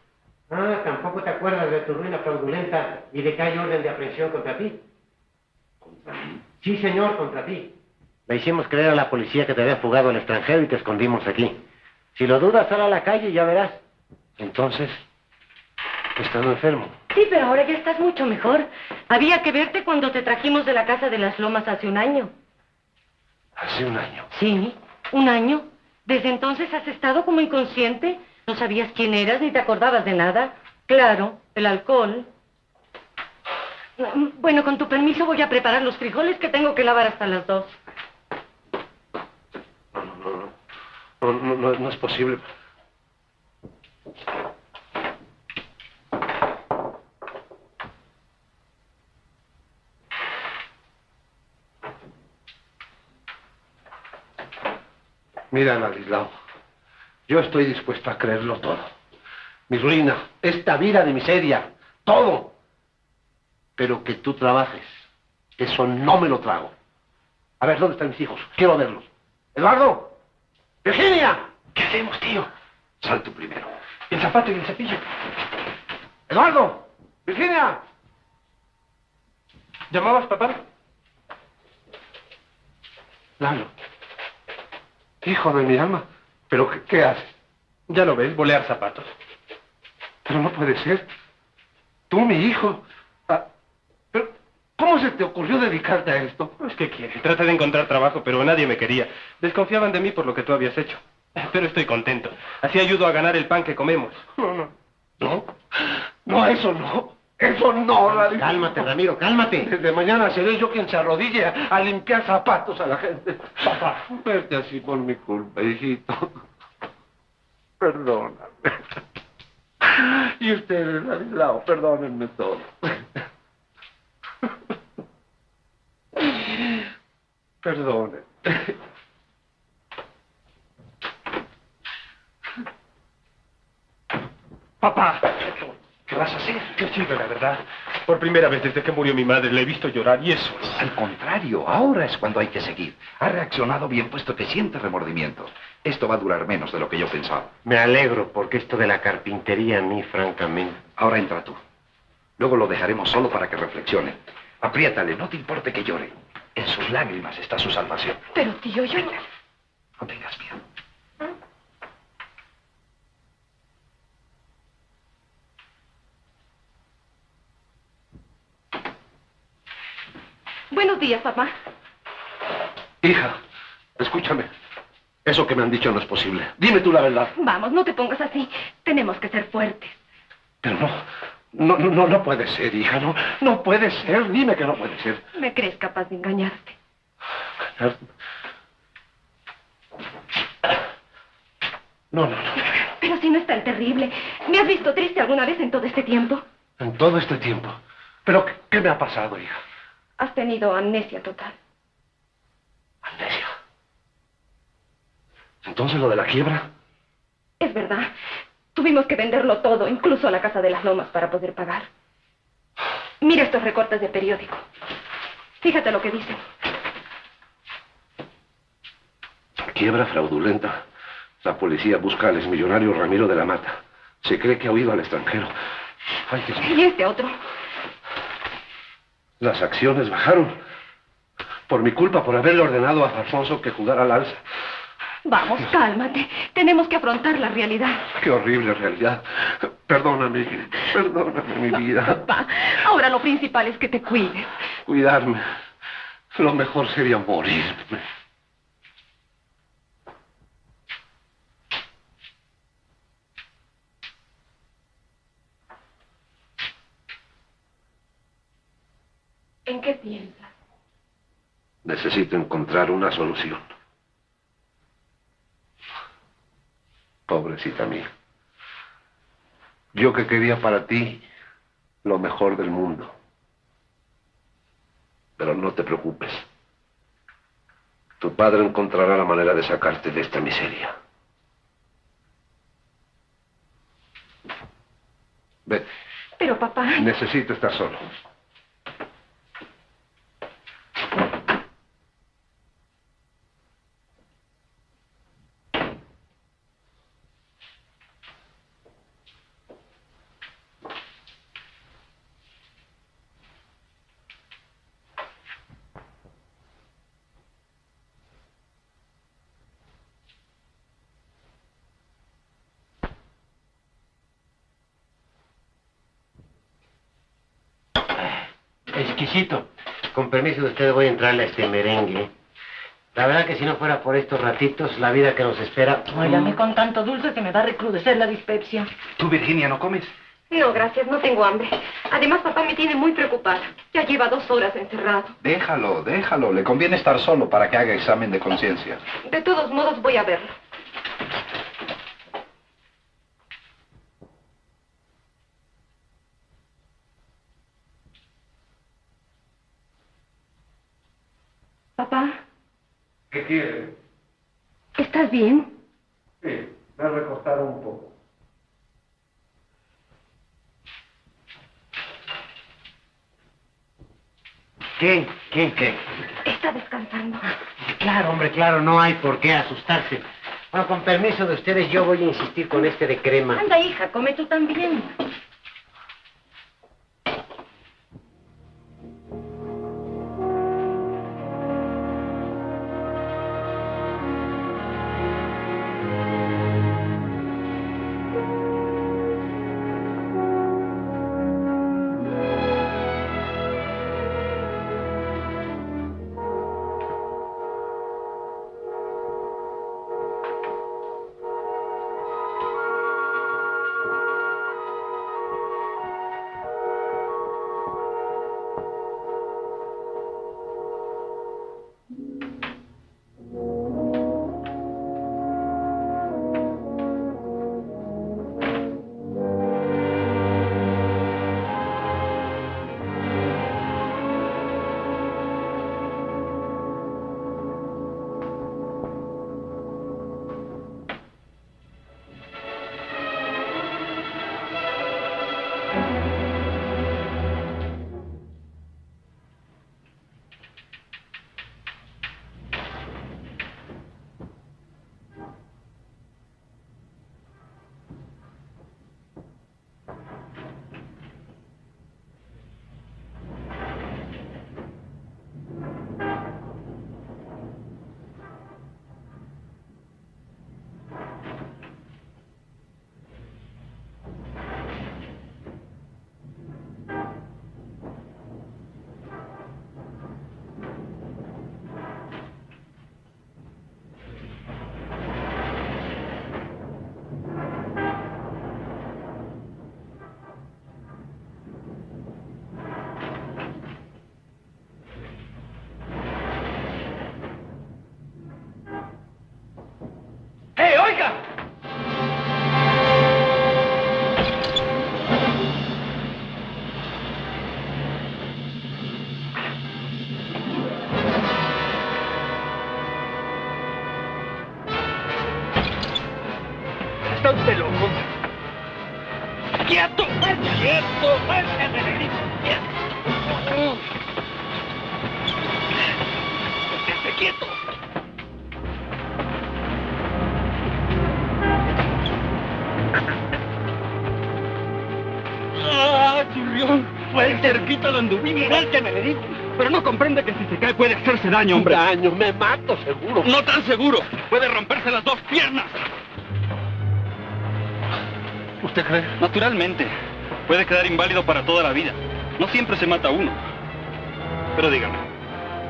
Ah, tampoco te acuerdas de tu ruina fraudulenta y de que hay orden de aprehensión contra ti. ¿Contra mí? Sí, señor, contra ti. Le hicimos creer a la policía que te había fugado al extranjero y te escondimos aquí. Si lo dudas, sal a la calle y ya verás. Entonces, estando enfermo. Sí, pero ahora ya estás mucho mejor. Había que verte cuando te trajimos de la casa de las lomas hace un año. Hace un año. Sí, un año. Desde entonces has estado como inconsciente. No sabías quién eras ni te acordabas de nada. Claro, el alcohol. Bueno, con tu permiso voy a preparar los frijoles que tengo que lavar hasta las dos. No, no, no, no. No, no, no, es posible. Mira, Ladislao, yo estoy dispuesto a creerlo todo. Mi ruina, esta vida de miseria, todo. Pero que tú trabajes, eso no me lo trago. A ver, ¿dónde están mis hijos? Quiero verlos. Eduardo, Virginia, ¿qué hacemos, tío? Sal tú primero. El zapato y el cepillo. Eduardo, Virginia. ¿Llamabas, papá? Lalo. Hijo de mi alma. ¿Pero qué, qué haces? Ya lo ves, bolear zapatos. Pero no puede ser. Tú, mi hijo. ¿Cómo se te ocurrió dedicarte a esto? Pues, ¿qué quieres? Traté de encontrar trabajo, pero nadie me quería. Desconfiaban de mí por lo que tú habías hecho. Pero estoy contento. Así ayudo a ganar el pan que comemos. No, no. No. No, eso no. Eso no, Lalo. Cálmate, Ramiro, cálmate. Desde mañana seré yo quien se arrodille a, a limpiar zapatos a la gente. Papá, verte así por mi culpa, hijito. Perdóname. Y ustedes, Ladislao, perdónenme todo. Perdonen. Papá, ¿qué vas a hacer? Que sí, de la verdad. Por primera vez desde que murió mi madre le he visto llorar y eso. Al contrario, ahora es cuando hay que seguir. Ha reaccionado bien puesto que siente remordimiento. Esto va a durar menos de lo que yo pensaba. Me alegro porque esto de la carpintería a mí, francamente. Ahora entra tú. Luego lo dejaremos solo para que reflexione. Apriétale, no te importe que llore. En sus lágrimas está su salvación. Pero tío, yo... No tengas miedo. ¿Mm? Buenos días, papá. Hija, escúchame. Eso que me han dicho no es posible. Dime tú la verdad. Vamos, no te pongas así. Tenemos que ser fuertes. Pero no, no, no, no, puede ser, hija. No, no puede ser. Dime que no puede ser. ¿Me crees capaz de engañarte? No, no, no. Pero si no es tan terrible. ¿Me has visto triste alguna vez en todo este tiempo? En todo este tiempo. ¿Pero qué, qué me ha pasado, hija? Has tenido amnesia total. Amnesia. Entonces lo de la quiebra. Es verdad. Tuvimos que venderlo todo, incluso la casa de las lomas, para poder pagar. Mira estos recortes de periódico. Fíjate lo que dicen. Quiebra fraudulenta. La policía busca al exmillonario Ramiro de la Mata. Se cree que ha huido al extranjero. Ay, Dios mío. Y este otro. Las acciones bajaron. Por mi culpa, por haberle ordenado a Alfonso que jugara al alza. Vamos, cálmate. Tenemos que afrontar la realidad. Qué horrible realidad. Perdóname, perdóname, mi vida. Papá, ahora lo principal es que te cuides. Cuidarme. Lo mejor sería morirme. ¿En qué piensas? Necesito encontrar una solución. Pobrecita mía. Yo que quería para ti lo mejor del mundo. Pero no te preocupes. Tu padre encontrará la manera de sacarte de esta miseria. Ve, Pero papá... necesito estar solo. Exquisito. Con permiso de ustedes voy a entrarle a este merengue. La verdad que si no fuera por estos ratitos, la vida que nos espera... Óigame, con tanto dulce se me va a recrudecer la dispepsia. ¿Tú, Virginia, no comes? No, gracias, no tengo hambre. Además, papá me tiene muy preocupada. Ya lleva dos horas encerrado. Déjalo, déjalo. Le conviene estar solo para que haga examen de conciencia. De todos modos, voy a verlo. Papá, ¿Qué quiere? ¿estás bien? Sí, me recostaron un poco. ¿Qué? ¿Qué? ¿Qué? Está descansando. Claro, hombre, claro, no hay por qué asustarse. Bueno, con permiso de ustedes, yo voy a insistir con este de crema. Anda, hija, come tú también. Fue cerquita donde vi Suélteme, le digo. Pero no comprende que si se cae puede hacerse daño, hombre. Daño, me mato, seguro. No tan seguro. Puede romperse las dos piernas. ¿Usted cree? Naturalmente. Puede quedar inválido para toda la vida. No siempre se mata uno. Pero dígame,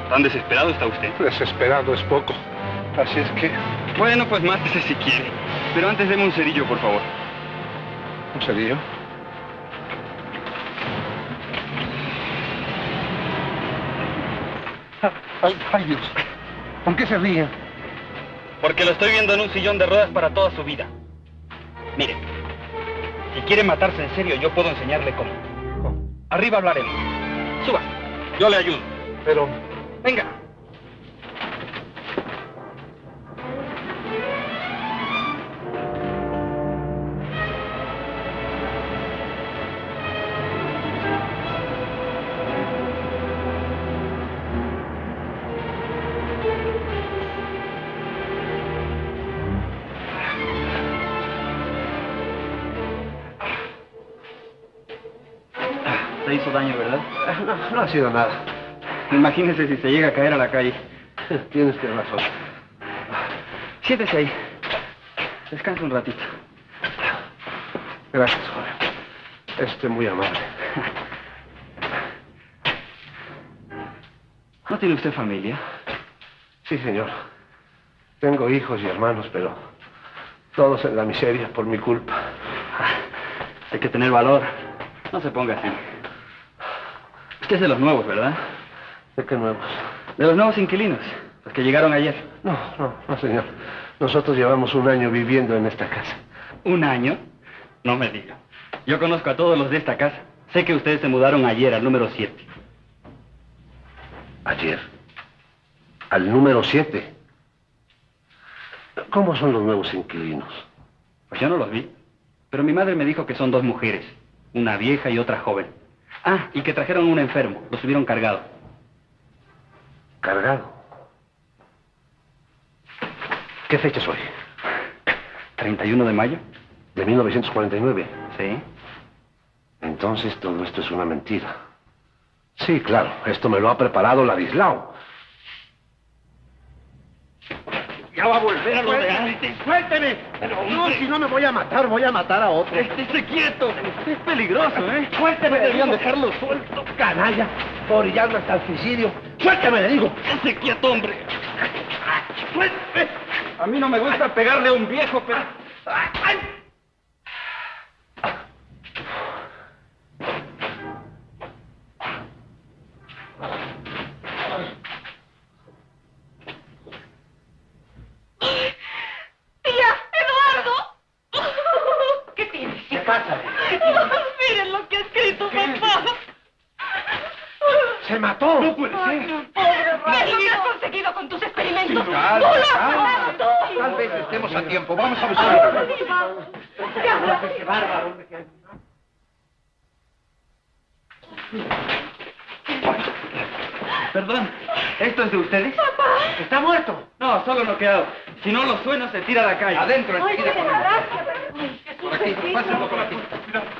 ¿tan desesperado está usted? Desesperado es poco. Así es que... Bueno, pues mátese si quiere. Pero antes deme un cerillo, por favor. ¿Un cerillo? Ay, ay, Dios. ¿Con qué se ríe? Porque lo estoy viendo en un sillón de ruedas para toda su vida. Mire, si quiere matarse en serio, yo puedo enseñarle cómo. Arriba hablaremos. Suba. Yo le ayudo. Pero... Venga. No, ha sido nada. Imagínese si se llega a caer a la calle. Tienes que razón. Siéntese ahí. Descansa un ratito. Gracias, joven. Este muy amable. ¿No tiene usted familia? Sí, señor. Tengo hijos y hermanos, pero todos en la miseria por mi culpa. Hay que tener valor. No se ponga así. Es de los nuevos, ¿verdad? ¿De qué nuevos? De los nuevos inquilinos, los que llegaron ayer. No, no, no, señor. Nosotros llevamos un año viviendo en esta casa. ¿Un año? No me diga. Yo conozco a todos los de esta casa. Sé que ustedes se mudaron ayer al número 7. Ayer. Al número 7. ¿Cómo son los nuevos inquilinos? Pues yo no los vi. Pero mi madre me dijo que son dos mujeres. Una vieja y otra joven. Ah, y que trajeron un enfermo. Lo subieron cargado. ¿Cargado? ¿Qué fecha es hoy? 31 de mayo. ¿De 1949? Sí. Entonces todo esto es una mentira. Sí, claro. Esto me lo ha preparado Ladislao. Ya va a volver a lo de antes. ¡Suélteme! Pero, no, si no me voy a matar, voy a matar a otro. Estése quieto. Usted es peligroso, ¿eh? Suélteme, Deberían digo. dejarlo suelto. Canalla, orillarme hasta el suicidio. ¡Suélteme, le digo! Estése quieto, hombre. Suélteme. A mí no me gusta pegarle a un viejo, pero... ¡Tía! ¡Eduardo! ¿Qué tienes? ¿Qué pasa? Miren lo que ha escrito papá. ¡Se mató! No puede ser. ¿Qué es lo que has conseguido con tus experimentos? calma, ¡No lo has calma. matado! Tal vez estemos a tiempo. Vamos a buscarlo. ¡Qué bárbaro! hombre, qué- Perdón, ¿esto es de ustedes? ¡Está muerto! No, solo noqueado. Si no lo sueno, se tira a la calle. Adentro, ¡Ay, enseguida con él. Por aquí, pásenlo por aquí.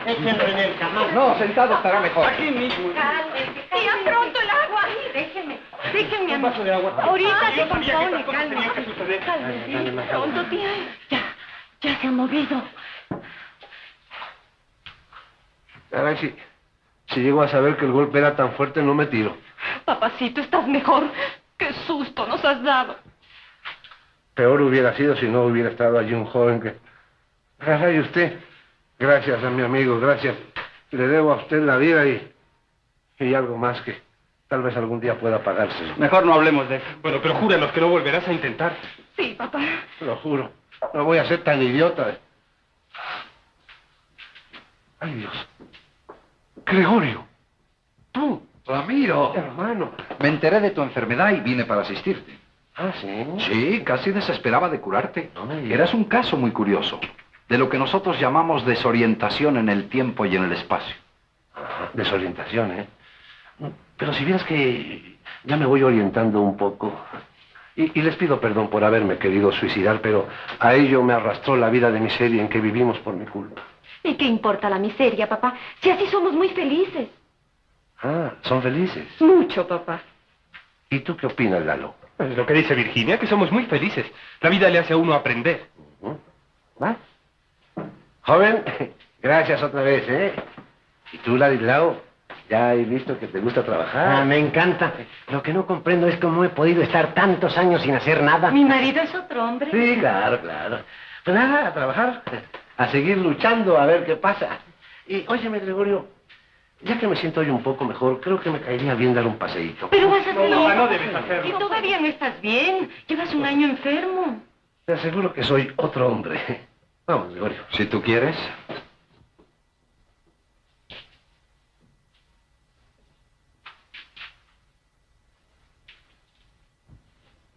Échenlo en el canal. No, sentado estará mejor. Aquí mismo. Cálmese, tía, pronto el agua. Déjenme, déjenme a mí. vaso de agua. Ahorita Yo se compone, suceder. Cálmese, pronto, tía. Ya, ya se ha movido. Caray, si, si llego a saber que el golpe era tan fuerte, no me tiro. Papacito, estás mejor. Qué susto nos has dado. Peor hubiera sido si no hubiera estado allí un joven que... Caray, usted. Gracias a mi amigo, gracias. Le debo a usted la vida y... Y algo más que tal vez algún día pueda pagárselo. Mejor no hablemos de eso. Bueno, pero júranos que no volverás a intentar. Sí, papá. Lo juro. No voy a ser tan idiota. Ay, Dios. Gregorio. Tú, Ramiro. hermano. Me enteré de tu enfermedad y vine para asistirte. Ah, sí. Sí, casi desesperaba de curarte. No me digas. Eras un caso muy curioso, de lo que nosotros llamamos desorientación en el tiempo y en el espacio. Ajá. desorientación, ¿eh? Pero si vieras que ya me voy orientando un poco. Y, y les pido perdón por haberme querido suicidar, pero a ello me arrastró la vida de miseria en que vivimos por mi culpa. ¿Y qué importa la miseria, papá? Si así somos muy felices. Ah, son felices. Mucho, papá. ¿Y tú qué opinas, Lalo? Es lo que dice Virginia, que somos muy felices. La vida le hace a uno aprender. ¿Va? Joven, gracias otra vez, ¿eh? ¿Y tú, Ladislao? Ya he visto que te gusta trabajar. Ah, me encanta. Lo que no comprendo es cómo he podido estar tantos años sin hacer nada. Mi marido es otro hombre. Sí, claro, claro. Pues nada, a trabajar, a seguir luchando, a ver qué pasa. Y, óyeme, Gregorio, ya que me siento hoy un poco mejor, creo que me caería bien dar un paseíto. Pero vas a No, mamá, no debes hacerlo. Y todavía no estás bien. Llevas un año enfermo. Te aseguro que soy otro hombre. Vamos, Gregorio. Si tú quieres.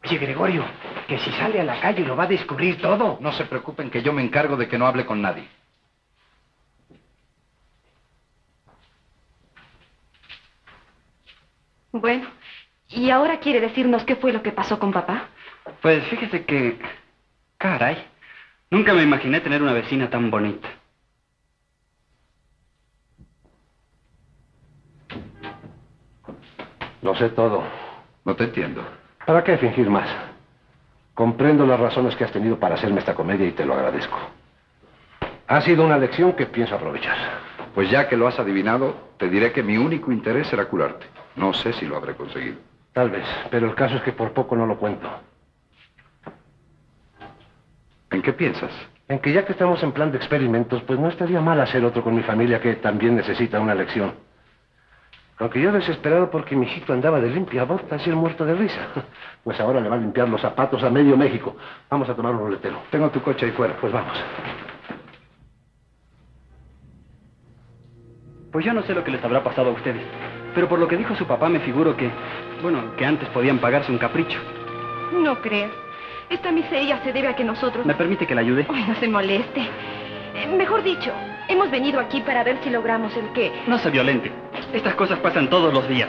Oye, Gregorio, que si sale a la calle lo va a descubrir todo. No se preocupen que yo me encargo de que no hable con nadie. Bueno, ¿y ahora quiere decirnos qué fue lo que pasó con papá? Pues fíjese que... Caray. Nunca me imaginé tener una vecina tan bonita. Lo sé todo. No te entiendo. ¿Para qué fingir más? Comprendo las razones que has tenido para hacerme esta comedia y te lo agradezco. Ha sido una lección que pienso aprovechar. Pues ya que lo has adivinado, te diré que mi único interés era curarte. No sé si lo habré conseguido. Tal vez, pero el caso es que por poco no lo cuento. ¿En qué piensas? En que ya que estamos en plan de experimentos, pues no estaría mal hacer otro con mi familia que también necesita una lección. Aunque yo desesperado porque mi hijito andaba de limpia botas y el muerto de risa. Pues ahora le va a limpiar los zapatos a medio México. Vamos a tomar un roletero. Tengo tu coche ahí fuera. Pues vamos. Pues yo no sé lo que les habrá pasado a ustedes. Pero por lo que dijo su papá me figuro que... Bueno, que antes podían pagarse un capricho. No creas. Esta miseria se debe a que nosotros... ¿Me permite que la ayude? Ay, no se moleste. Mejor dicho, hemos venido aquí para ver si logramos el que... No se violente. Estas cosas pasan todos los días.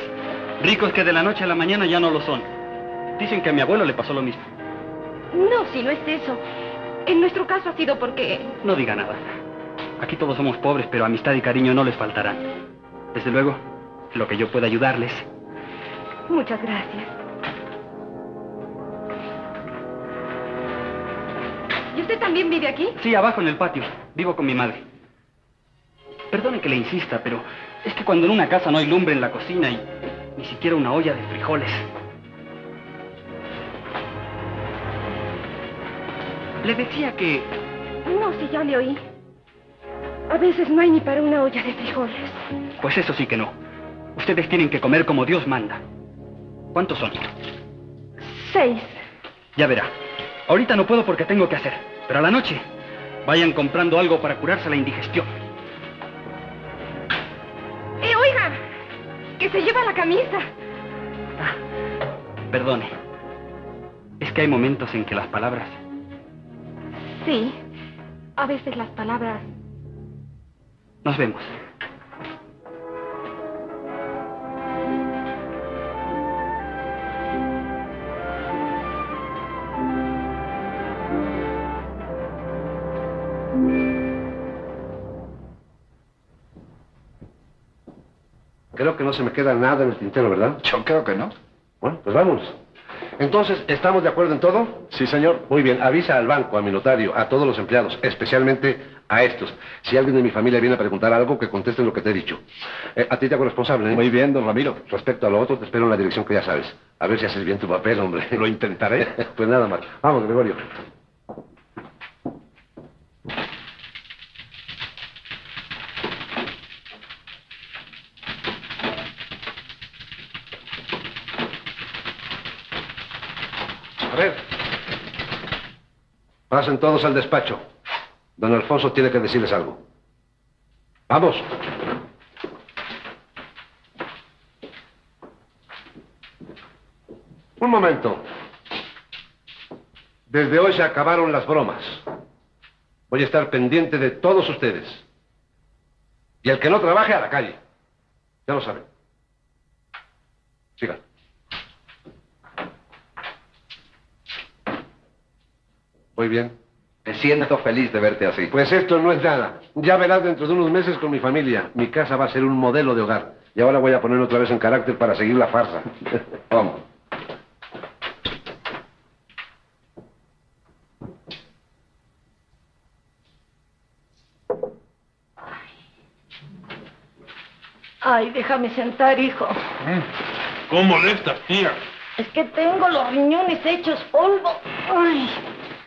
Ricos que de la noche a la mañana ya no lo son. Dicen que a mi abuelo le pasó lo mismo. No, si no es eso. En nuestro caso ha sido porque... No diga nada. Aquí todos somos pobres, pero amistad y cariño no les faltarán. Desde luego, lo que yo pueda ayudarles. Muchas gracias. ¿Y usted también vive aquí? Sí, abajo en el patio. Vivo con mi madre. Perdone que le insista, pero es que cuando en una casa no hay lumbre en la cocina y ni siquiera una olla de frijoles. Le decía que... No, si ya le oí. A veces no hay ni para una olla de frijoles. Pues eso sí que no. Ustedes tienen que comer como Dios manda. ¿Cuántos son? Seis. Ya verá. Ahorita no puedo porque tengo que hacer. Pero a la noche, vayan comprando algo para curarse la indigestión. ¡Eh, oiga! ¡Que se lleva la camisa! Perdone. Es que hay momentos en que las palabras... Sí. A veces las palabras... Nos vemos. Creo que no se me queda nada en el tintero, ¿verdad? Yo creo que no. Bueno, pues vamos. Entonces, ¿estamos de acuerdo en todo? Sí, señor. Muy bien, avisa al banco, a mi notario, a todos los empleados, especialmente a estos. Si alguien de mi familia viene a preguntar algo, que contesten lo que te he dicho. Eh, a ti te hago responsable, ¿eh? Muy bien, don Ramiro. Respecto a lo otro, te espero en la dirección que ya sabes. A ver si haces bien tu papel, hombre. Lo intentaré. pues nada más. Vamos, Gregorio. A ver. Pasen todos al despacho. Don Alfonso tiene que decirles algo. Vamos. Un momento. Desde hoy se acabaron las bromas. Voy a estar pendiente de todos ustedes. Y el que no trabaje a la calle. Ya lo saben. Sigan. Muy bien. Me siento feliz de verte así. Pues esto no es nada. Ya verás dentro de unos meses con mi familia. Mi casa va a ser un modelo de hogar. Y ahora voy a poner otra vez en carácter para seguir la farsa. Vamos. Ay, déjame sentar, hijo. ¿Cómo molestas, tía? Es que tengo los riñones hechos polvo. Ay,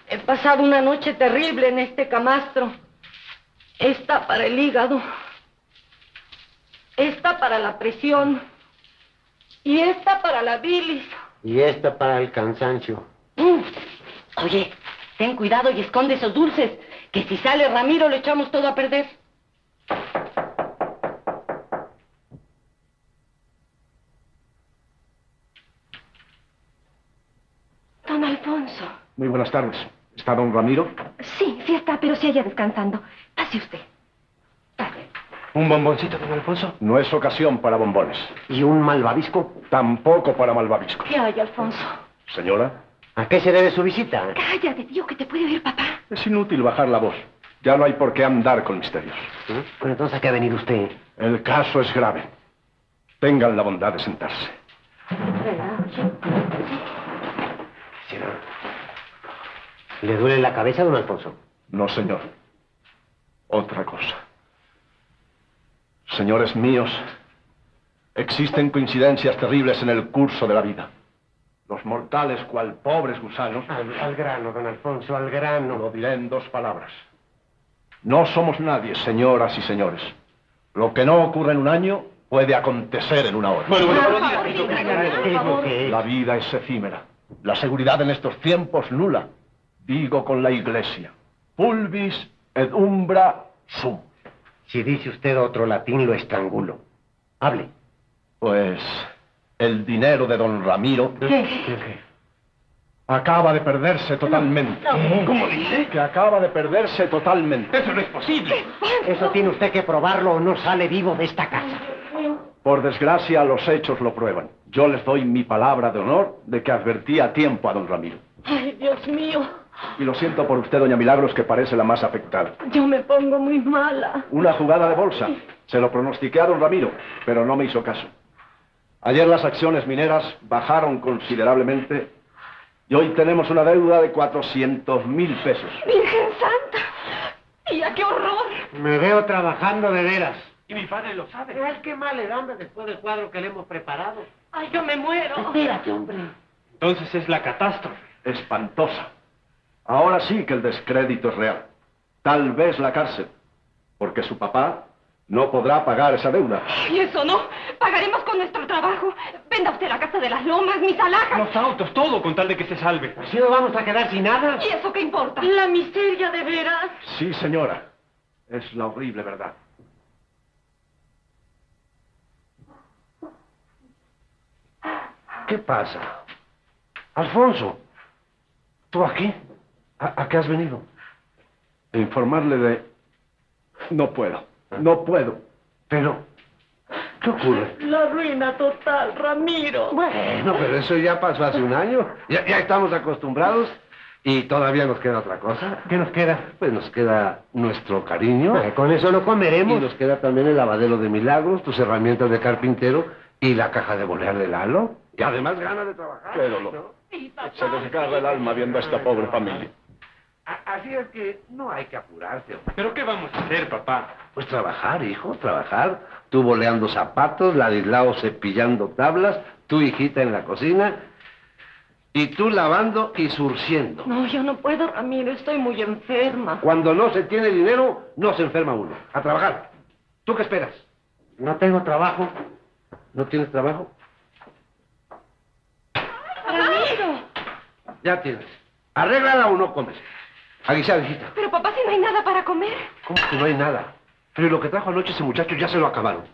he pasado una noche terrible en este camastro. Esta para el hígado. Esta para la presión. Y esta para la bilis. Y esta para el cansancio. Mm. Oye, ten cuidado y esconde esos dulces. Que si sale Ramiro le echamos todo a perder. Don Alfonso. Muy buenas tardes. ¿Está don Ramiro? Sí, sí está, pero se haya descansando. Pase usted. ¿Un bomboncito, don Alfonso? No es ocasión para bombones. ¿Y un malvavisco? Tampoco para malvaviscos. ¿Qué hay, Alfonso? Señora, ¿A qué se debe su visita? Cállate, tío, que te puede oír papá. es inútil bajar la voz. Ya no hay por qué andar con misterios. ¿Eh? Bueno, entonces, ¿a qué ha venido usted? El caso es grave. Tengan la bondad de sentarse. ¿Le duele la cabeza, don Alfonso? No, señor. Otra cosa. Señores míos, existen coincidencias terribles en el curso de la vida. Los mortales, cual pobres gusanos, Al, al grano, don Alfonso, al grano. lo diré en dos palabras. No somos nadie, señoras y señores. Lo que no ocurre en un año puede acontecer en una hora. La vida es efímera. La seguridad en estos tiempos nula. Digo con la iglesia. Pulvis et umbra sum. Si dice usted otro latín, lo estrangulo. Hable. Pues el dinero de don Ramiro acaba de perderse totalmente. ¿Cómo dice? Que acaba de perderse totalmente. Eso no es posible. Eso tiene usted que probarlo o no sale vivo de esta casa. Por desgracia, los hechos lo prueban. Yo les doy mi palabra de honor de que advertí a tiempo a don Ramiro. Ay, Dios mío. Y lo siento por usted, doña Milagros, que parece la más afectada. Yo me pongo muy mala. Una jugada de bolsa. Se lo pronostiqué a don Ramiro, pero no me hizo caso. Ayer las acciones mineras bajaron considerablemente y hoy tenemos una deuda de 400 mil pesos. Virgen Santa. ¡Tía, qué horror! Me veo trabajando de veras. Y mi padre lo sabe. Pero es que mal le da, hombre, después del cuadro que le hemos preparado. Ay, yo me muero. Espérate, hombre. Entonces es la catástrofe. Espantosa. Ahora sí que el descrédito es real. Tal vez la cárcel, porque su papá no podrá pagar esa deuda. Y eso no. Pagaremos con nuestro trabajo. Venda usted la casa de las lomas, mis alhajas. Los autos, todo con tal de que se salve. ¿Si no vamos a quedar sin nada? ¿Y eso qué importa? La miseria de veras. Sí, señora. Es la horrible verdad. ¿Qué pasa? Alfonso, ¿tú aquí? ¿A, a qué has venido? Informarle de... No puedo. No puedo. Pero, ¿qué ocurre? La ruina total, Ramiro. Bueno, pero eso ya pasó hace un año. Ya, ya estamos acostumbrados y todavía nos queda otra cosa. ¿Qué nos queda? Pues nos queda nuestro cariño. Con eso no Y comeremos. nos queda también el lavadero de milagros, tus herramientas de carpintero y la caja de bolear de Lalo. Y además ganas de trabajar. Qué dolor. Se desgarra el alma viendo a esta pobre familia. Así es que no hay que apurarse. hombre. ¿Pero qué vamos a hacer, papá? Pues trabajar, hijo, trabajar. Tú boleando zapatos, Ladislao cepillando tablas, tu hijita en la cocina y tú lavando y surciendo. No, yo no puedo, Ramiro. Estoy muy enferma. Cuando no se tiene dinero, no se enferma uno. A trabajar. ¿Tú qué esperas? No tengo trabajo. ¿No tienes trabajo? Ramiro. Ya tienes. Arréglala o no comes. Aguisada, hijita. Pero papá, si no hay nada para comer. ¿Cómo que no hay nada? Pero lo que trajo anoche ese muchacho ya se lo acabaron.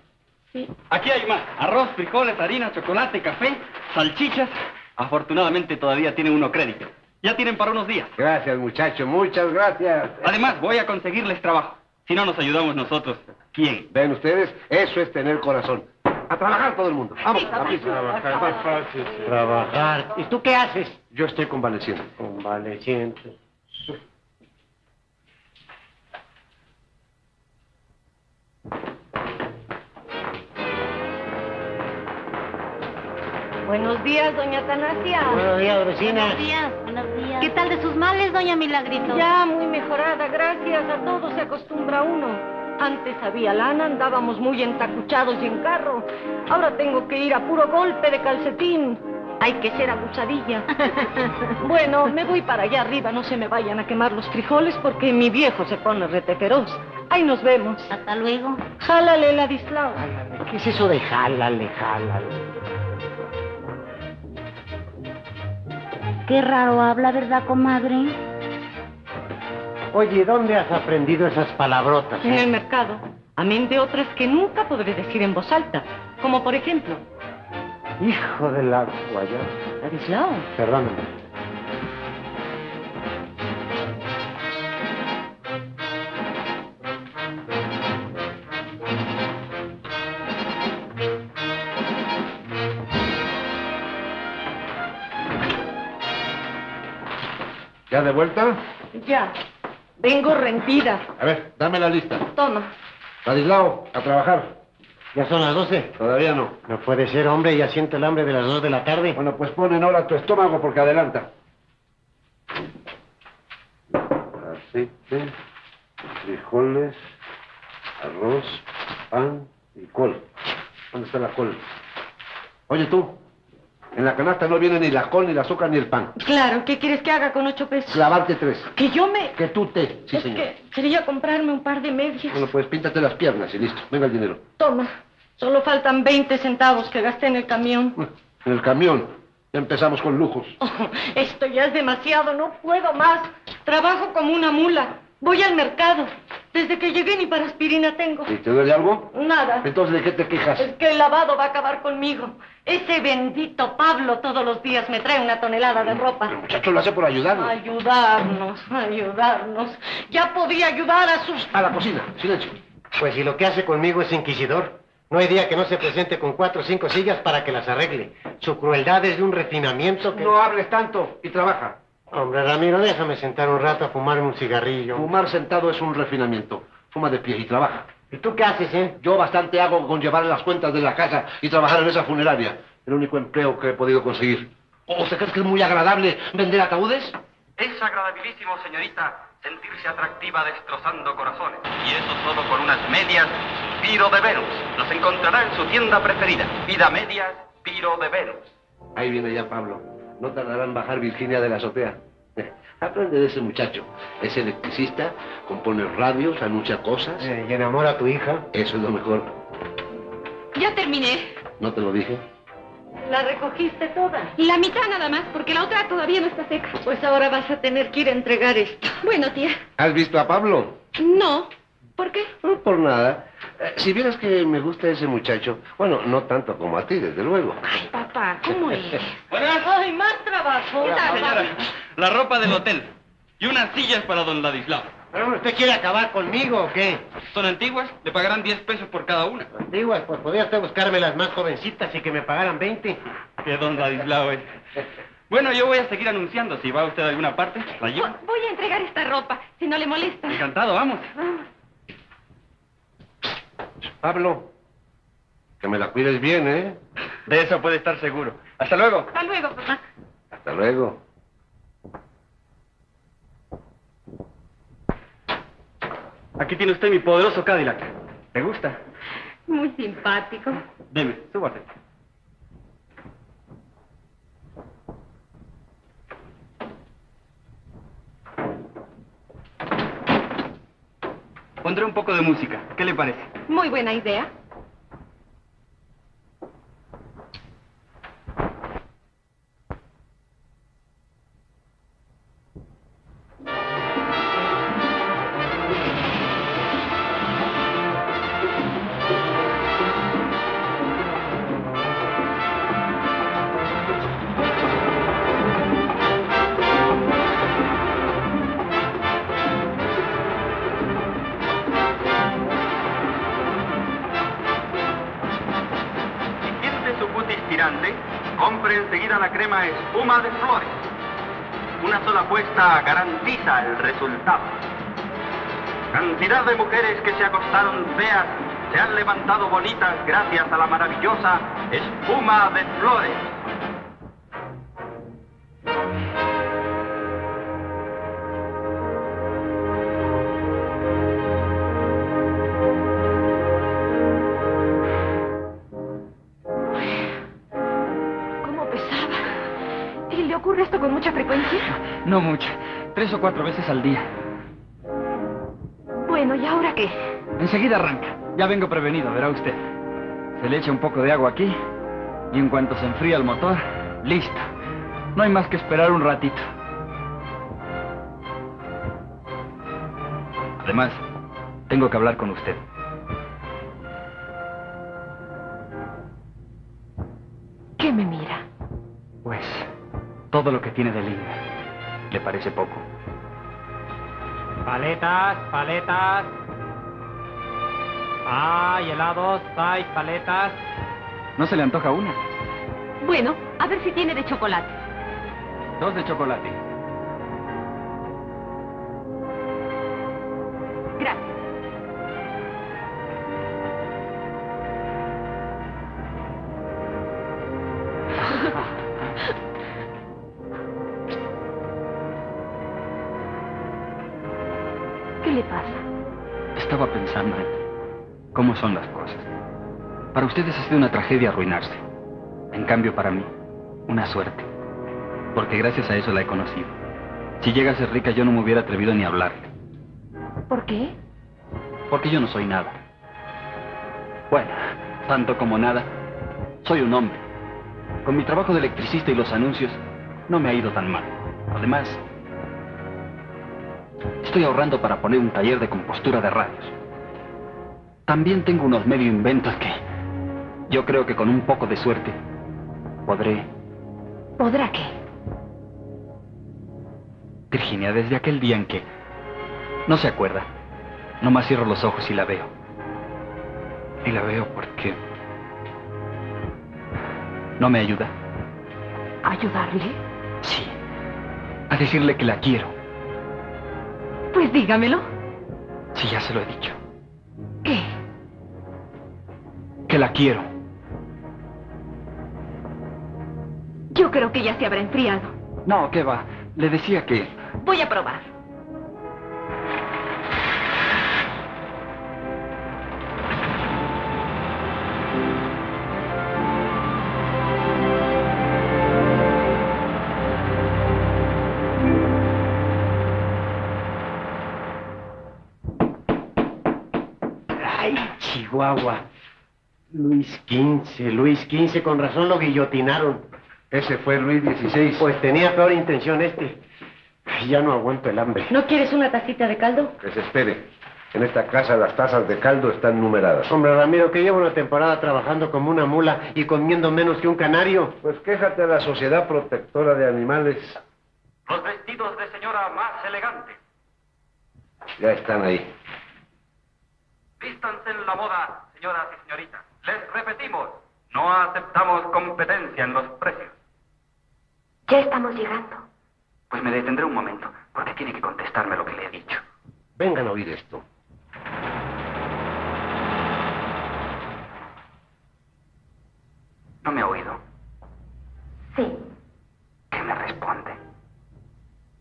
Aquí hay más. Arroz, frijoles, harina, chocolate, café, salchichas. Afortunadamente todavía tienen uno crédito. Ya tienen para unos días. Gracias, muchacho. Muchas gracias. Además, voy a conseguirles trabajo. Si no nos ayudamos nosotros, ¿quién? Ven ustedes, eso es tener corazón. A trabajar todo el mundo. Vamos, Sí, papá. Trabajar, más fácil. Trabajar. ¿Y tú qué haces? Yo estoy convaleciendo. Convaleciente. Buenos días, doña Tanasia. Buenos días, vecina. Buenos días, buenos días. ¿Qué tal de sus males, doña Milagrito? Ya muy mejorada, gracias. A todo se acostumbra uno. Antes había lana, andábamos muy entacuchados y en carro. Ahora tengo que ir a puro golpe de calcetín. Hay que ser abusadilla. bueno, me voy para allá arriba, no se me vayan a quemar los frijoles porque mi viejo se pone rete feroz. Ahí nos vemos. Hasta luego. Jálale, Ladislao. ¿Qué es eso de jálale, jálale? Qué raro habla, ¿verdad, comadre? Oye, ¿dónde has aprendido esas palabrotas? En eh? el mercado. Amén de otras que nunca podré decir en voz alta. Como por ejemplo, Hijo del agua, ya. Ladislao. Perdóname. ¿Ya de vuelta? Ya. Vengo rendida. A ver, dame la lista. Toma. Ladislao, a trabajar. ¿Ya son las doce? Todavía no. No puede ser, hombre, ya siento el hambre de las dos de la tarde. Bueno, pues pon en hora tu estómago porque adelanta. Aceite, frijoles, arroz, pan y col. ¿Dónde está la col? Oye tú, en la canasta no viene ni la col, ni el azúcar, ni el pan. Claro, ¿qué quieres que haga con ocho pesos? Clavarte tres. Que yo me... Que tú te. Sí, es señor. que quería comprarme un par de medias. Bueno, pues píntate las piernas y listo. Venga el dinero. Toma. Solo faltan 20 centavos que gasté en el camión. En el camión. Ya empezamos con lujos. Oh, esto ya es demasiado, no puedo más. Trabajo como una mula. Voy al mercado. Desde que llegué ni para aspirina tengo. ¿Y te duele algo? Nada. Entonces, ¿de qué te quejas? Es que el lavado va a acabar conmigo. Ese bendito Pablo todos los días me trae una tonelada de ropa. El muchacho lo hace por ayudarnos. Ayudarnos, ayudarnos. Ya podía ayudar a sus... A la cocina, silencio. Pues si lo que hace conmigo es inquisidor, no hay día que no se presente con cuatro o cinco sillas para que las arregle. Su crueldad es de un refinamiento que... No hables tanto y trabaja. Hombre, Ramiro, déjame sentar un rato a fumarme un cigarrillo. Fumar sentado es un refinamiento. Fuma de pie y trabaja. ¿Y tú qué haces, eh? Yo bastante hago con llevar las cuentas de la casa y trabajar en esa funeraria. El único empleo que he podido conseguir. ¿O usted cree que es muy agradable vender ataúdes? Es agradabilísimo, señorita, sentirse atractiva destrozando corazones. Y eso solo con unas medias Piro de Venus. Las encontrará en su tienda preferida. Vida medias Piro de Venus. Ahí viene ya Pablo. No tardará en bajar Virginia de la azotea. Aprende de ese muchacho. Es electricista, compone radios, anuncia cosas. Eh, y enamora a tu hija. Eso es lo mejor. Ya terminé. ¿No te lo dije? ¿La recogiste toda? La mitad nada más, porque la otra todavía no está seca. Pues ahora vas a tener que ir a entregar esto. Bueno, tía. ¿Has visto a Pablo? No. ¿Por qué? No por nada. Eh, si vieras que me gusta ese muchacho, bueno, no tanto como a ti, desde luego. Ay, papá, ¿cómo es? ¡Ay, más trabajo! Señora, la ropa del hotel y unas sillas para don Ladislao. Pero ¿usted quiere acabar conmigo o qué? ¿Son antiguas? Le pagarán 10 pesos por cada una. Antiguas, pues podría usted buscarme las más jovencitas y que me pagaran 20. Que don Ladislao es. Bueno, yo voy a seguir anunciando. Si va usted a alguna parte, la llevo. Vo- Voy a entregar esta ropa, si no le molesta. Encantado, vamos. Vamos. Pablo, que me la cuides bien, ¿eh? De eso puede estar seguro. Hasta luego. Hasta luego, papá. Hasta luego. Aquí tiene usted mi poderoso Cadillac. ¿Le gusta? Muy simpático. Deme, súbase. Pondré un poco de música. ¿Qué le parece? Muy buena idea. Compre enseguida la crema espuma de flores. Una sola apuesta garantiza el resultado. Cantidad de mujeres que se acostaron feas se han levantado bonitas gracias a la maravillosa espuma de flores. No mucho. Tres o cuatro veces al día. Bueno, ¿y ahora qué? Enseguida arranca. Ya vengo prevenido, verá usted. Se le echa un poco de agua aquí y en cuanto se enfría el motor, listo. No hay más que esperar un ratito. Además, tengo que hablar con usted. ¿Qué me mira? Pues, todo lo que tiene de linda. ¿Le parece poco? Paletas, paletas. Hay helados, hay paletas. ¿No se le antoja una? Bueno, a ver si tiene de chocolate. Dos de chocolate. Ustedes ha sido una tragedia arruinarse. En cambio, para mí, una suerte. Porque gracias a eso la he conocido. Si llega a ser rica, yo no me hubiera atrevido ni a hablarle. ¿Por qué? Porque yo no soy nada. Bueno, tanto como nada, soy un hombre. Con mi trabajo de electricista y los anuncios, no me ha ido tan mal. Además, estoy ahorrando para poner un taller de compostura de radios. También tengo unos medio inventos que yo creo que con un poco de suerte podré... ¿Podrá qué? Virginia, desde aquel día en que... No se acuerda. Nomás cierro los ojos y la veo. Y la veo porque... ¿No me ayuda? ¿Ayudarle? Sí. A decirle que la quiero. Pues dígamelo. Sí, ya se lo he dicho. ¿Qué? Que la quiero. Yo creo que ya se habrá enfriado. No, ¿qué va? Le decía que... Voy a probar. Ay, Chihuahua. Luis XV, Luis XV, con razón lo guillotinaron. Ese fue Luis XVI. Pues tenía peor intención este. Ya no aguanto el hambre. ¿No quieres una tacita de caldo? Que se espere. En esta casa las tazas de caldo están numeradas. Hombre, Ramiro, que llevo una temporada trabajando como una mula y comiendo menos que un canario. Pues quéjate a la Sociedad Protectora de Animales. Los vestidos de señora más elegante. Ya están ahí. Vístanse en la moda, señoras y señoritas. Les repetimos, no aceptamos competencia en los precios. Ya estamos llegando. Pues me detendré un momento, porque tiene que contestarme lo que le he dicho. Vengan a oír esto. ¿No me ha oído? Sí. ¿Qué me responde?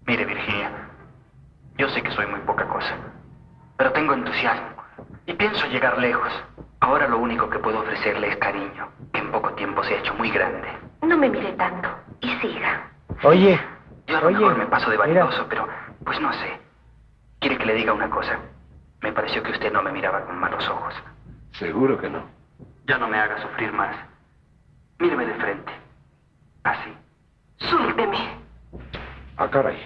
Mire, Virginia, yo sé que soy muy poca cosa, pero tengo entusiasmo y pienso llegar lejos. Ahora lo único que puedo ofrecerle es cariño, que en poco tiempo se ha hecho muy grande. No me mire tanto y siga. Oye, Yo a lo Oye, mejor me paso de mira. vanidoso, pero pues no sé. ¿Quiere que le diga una cosa? Me pareció que usted no me miraba con malos ojos. Seguro que no. Ya no me haga sufrir más. Míreme de frente. Así. Suélteme. Ah, caray.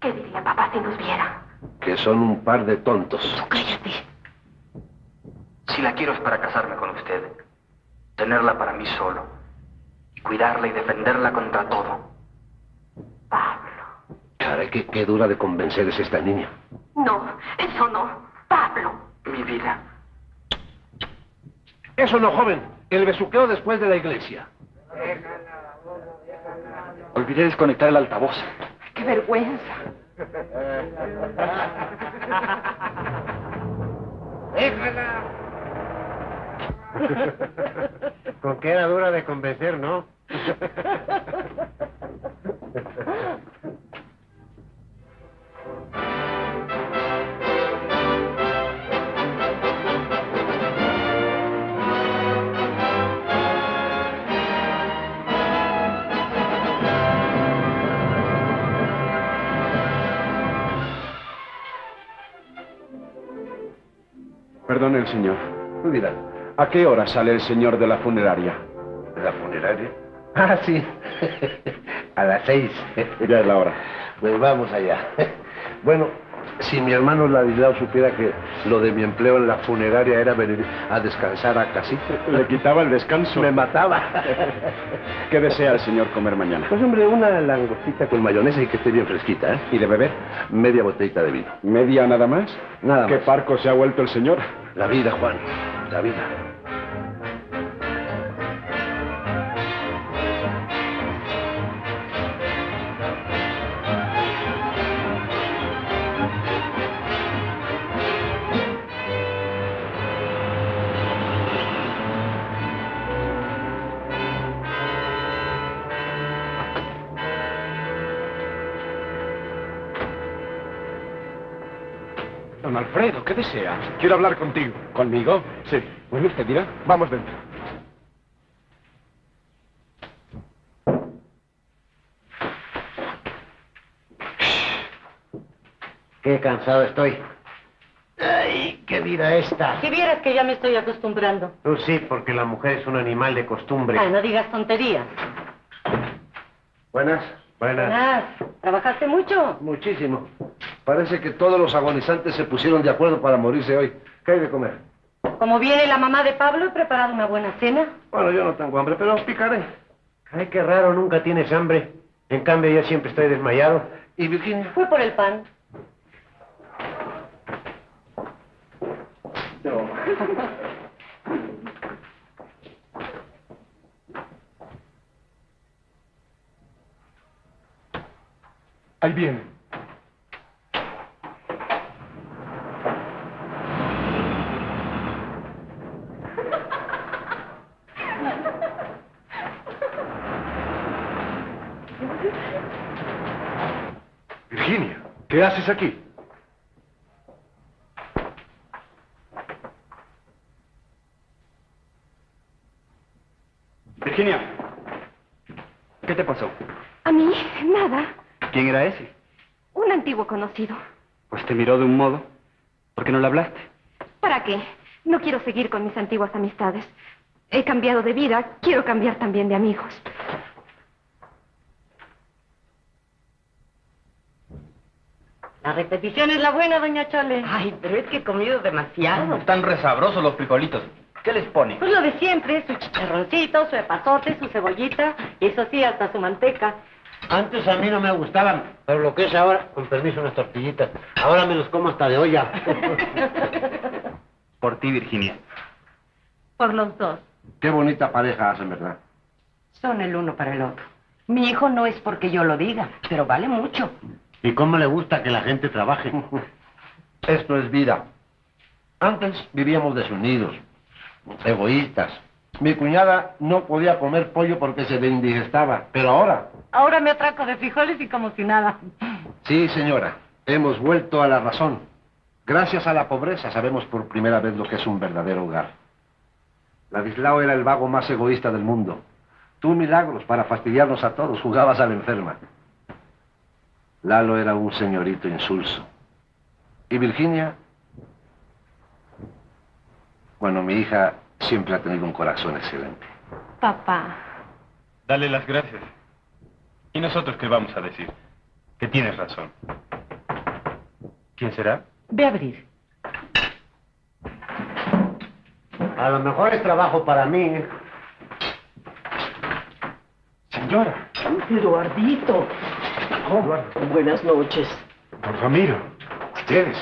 ¿Qué diría papá si nos viera? Que son un par de tontos. Cállate. Si la quiero es para casarme con usted. Tenerla para mí solo. Cuidarla y defenderla contra todo. Caray, qué, qué dura de convencer es esta niña. No, eso no. Pablo. Mi vida. Eso no, joven. El besuqueo después de la iglesia. Olvidé desconectar el altavoz. ¡Qué vergüenza! ¡Déjala! Con que era dura de convencer, ¿no? Perdone el señor. ¿a qué hora sale el señor de la funeraria? ¿De la funeraria? Ah, sí. A las seis. Ya es la hora. Pues vamos allá. Bueno, si mi hermano Ladislao supiera que lo de mi empleo en la funeraria era venir a descansar a casita. Le quitaba el descanso. Me mataba. ¿Qué desea el señor comer mañana? Pues hombre, una langostita con mayonesa y que esté bien fresquita, ¿eh? ¿Y de beber? Media botellita de vino. ¿Media nada más? Nada ¿Qué más. parco se ha vuelto el señor? La vida, Juan. La vida. Alfredo, ¿qué desea? Quiero hablar contigo. ¿Conmigo? Sí. Bueno, usted dirá. Vamos dentro. Qué cansado estoy. Ay, qué vida esta. Si vieras que ya me estoy acostumbrando. Tú sí, porque la mujer es un animal de costumbre. Ay, no digas tonterías. Buenas. Buenas. Buenas. ¿Trabajaste mucho? Muchísimo. Parece que todos los agonizantes se pusieron de acuerdo para morirse hoy. ¿Qué hay de comer? Como viene la mamá de Pablo, he preparado una buena cena. Bueno, yo no tengo hambre, pero picaré. Ay, qué raro, nunca tienes hambre. En cambio, yo siempre estoy desmayado. ¿Y Virginia? Fue por el pan. Ahí viene. Virginia, ¿qué haces aquí? Virginia, ¿qué te pasó? A mí, nada. ¿Quién era ese? Un antiguo conocido. Pues te miró de un modo. ¿Por qué no le hablaste? ¿Para qué? No quiero seguir con mis antiguas amistades. He cambiado de vida, quiero cambiar también de amigos. La repetición es la buena, doña Chole. Ay, pero es que he comido demasiado. Están resabrosos los frijolitos. ¿Qué les pone? Pues lo de siempre, su chicharroncito, su epazote, su cebollita, y eso sí, hasta su manteca. Antes a mí no me gustaban, pero lo que es ahora, con permiso, unas tortillitas. Ahora me los como hasta de olla. Por ti, Virginia. Por los dos. Qué bonita pareja hacen, ¿verdad? Son el uno para el otro. Mi hijo no es porque yo lo diga, pero vale mucho. ¿Y cómo le gusta que la gente trabaje? Esto es vida. Antes vivíamos desunidos, egoístas. Mi cuñada no podía comer pollo porque se le indigestaba, pero ahora... Ahora me atraco de frijoles y como si nada. Sí, señora, hemos vuelto a la razón. Gracias a la pobreza sabemos por primera vez lo que es un verdadero hogar. Ladislao era el vago más egoísta del mundo. Tú milagros para fastidiarnos a todos, jugabas a la enferma. Lalo era un señorito insulso. ¿Y Virginia? Bueno, mi hija siempre ha tenido un corazón excelente. Papá. Dale las gracias. ¿Y nosotros qué vamos a decir? Que tienes razón. ¿Quién será? Ve a abrir. A lo mejor es trabajo para mí. Señora. Eduardito. Buenas noches. Don Ramiro. Ustedes.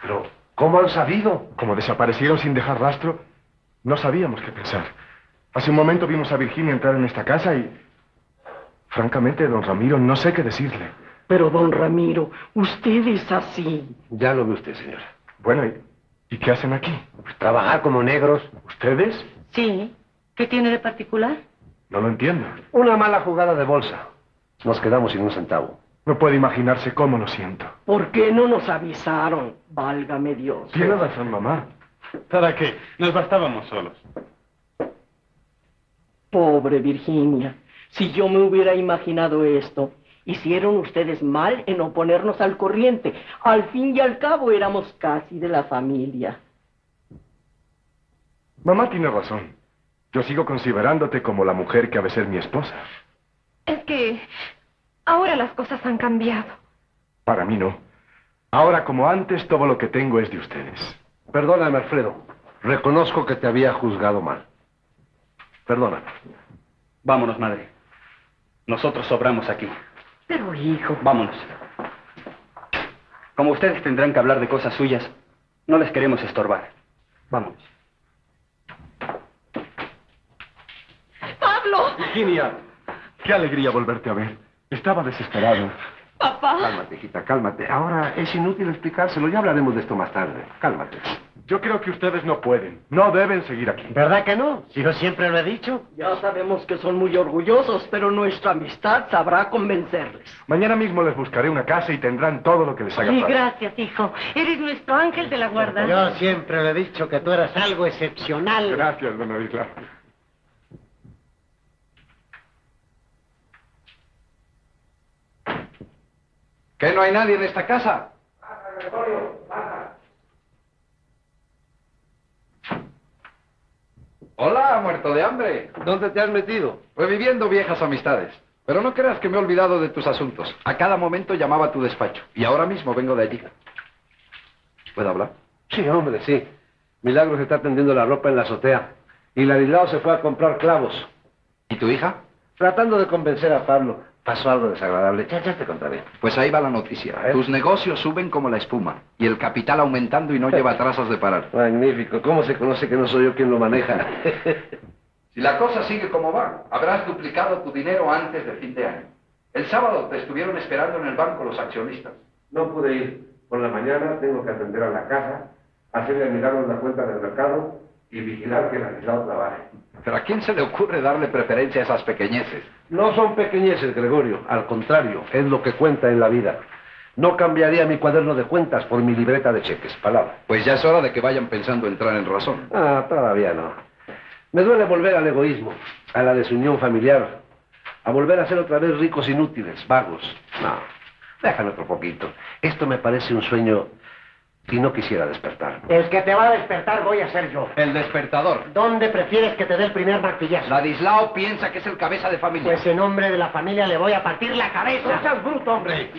Pero, ¿cómo han sabido? Como desaparecieron sin dejar rastro, no sabíamos qué pensar. Hace un momento vimos a Virginia entrar en esta casa y... Francamente, don Ramiro, no sé qué decirle. Pero, don Ramiro, usted es así. Ya lo ve usted, señora. Bueno, ¿y, ¿y qué hacen aquí? Pues trabajar como negros. ¿Ustedes? Sí. ¿Qué tiene de particular? No lo entiendo. Una mala jugada de bolsa. Nos quedamos sin un centavo. No puede imaginarse cómo lo siento. ¿Por qué no nos avisaron? Válgame Dios. Tiene razón, mamá. ¿Para qué? Nos bastábamos solos. Pobre Virginia. Si yo me hubiera imaginado esto, hicieron ustedes mal en oponernos al corriente. Al fin y al cabo éramos casi de la familia. Mamá tiene razón. Yo sigo considerándote como la mujer que ha de ser mi esposa. Es que ahora las cosas han cambiado. Para mí no. Ahora, como antes, todo lo que tengo es de ustedes. Perdóname, Alfredo. Reconozco que te había juzgado mal. Perdóname. Vámonos, madre. Nosotros sobramos aquí. Pero, hijo. Vámonos. Como ustedes tendrán que hablar de cosas suyas, no les queremos estorbar. Vámonos. ¡Pablo! Virginia, qué alegría volverte a ver. Estaba desesperado. Papá. Cálmate, hijita, cálmate. Ahora es inútil explicárselo. Ya hablaremos de esto más tarde. Cálmate. Yo creo que ustedes no pueden, no deben seguir aquí. ¿Verdad que no? Si yo siempre lo he dicho. Ya sabemos que son muy orgullosos, pero nuestra amistad sabrá convencerles. Mañana mismo les buscaré una casa y tendrán todo lo que les haga Sí, falta. gracias, hijo. Eres nuestro ángel de la guarda. Yo siempre le he dicho que tú eras algo excepcional. Gracias, don Ladislao. ¿Que no hay nadie en esta casa? Hola, muerto de hambre. ¿Dónde te has metido? Reviviendo viejas amistades. Pero no creas que me he olvidado de tus asuntos. A cada momento llamaba a tu despacho. Y ahora mismo vengo de allí. ¿Puedo hablar? Sí, hombre, sí. Milagros está tendiendo la ropa en la azotea. Y Ladislao se fue a comprar clavos. ¿Y tu hija? Tratando de convencer a Pablo. Pasó algo desagradable. Ya, ya te contaré. Pues ahí va la noticia. Tus negocios suben como la espuma. Y el capital aumentando y no lleva trazas de parar. Magnífico. ¿Cómo se conoce que no soy yo quien lo maneja? Si la cosa sigue como va, habrás duplicado tu dinero antes del fin de año. El sábado te estuvieron esperando en el banco los accionistas. No pude ir. Por la mañana tengo que atender a la casa, hacerle mirarnos la cuenta del mercado y vigilar que Ladislao trabaje. Pero ¿a quién se le ocurre darle preferencia a esas pequeñeces? No son pequeñeces, Gregorio. Al contrario, es lo que cuenta en la vida. No cambiaría mi cuaderno de cuentas por mi libreta de cheques. Palabra. Pues ya es hora de que vayan pensando entrar en razón. Ah, todavía no. Me duele volver al egoísmo, a la desunión familiar, a volver a ser otra vez ricos inútiles, vagos. No, déjame otro poquito. Esto me parece un sueño y no quisiera despertar. El que te va a despertar voy a ser yo. El despertador. ¿Dónde prefieres que te dé el primer martillazo? Ladislao piensa que es el cabeza de familia. Pues en nombre de la familia le voy a partir la cabeza. No seas bruto, hombre.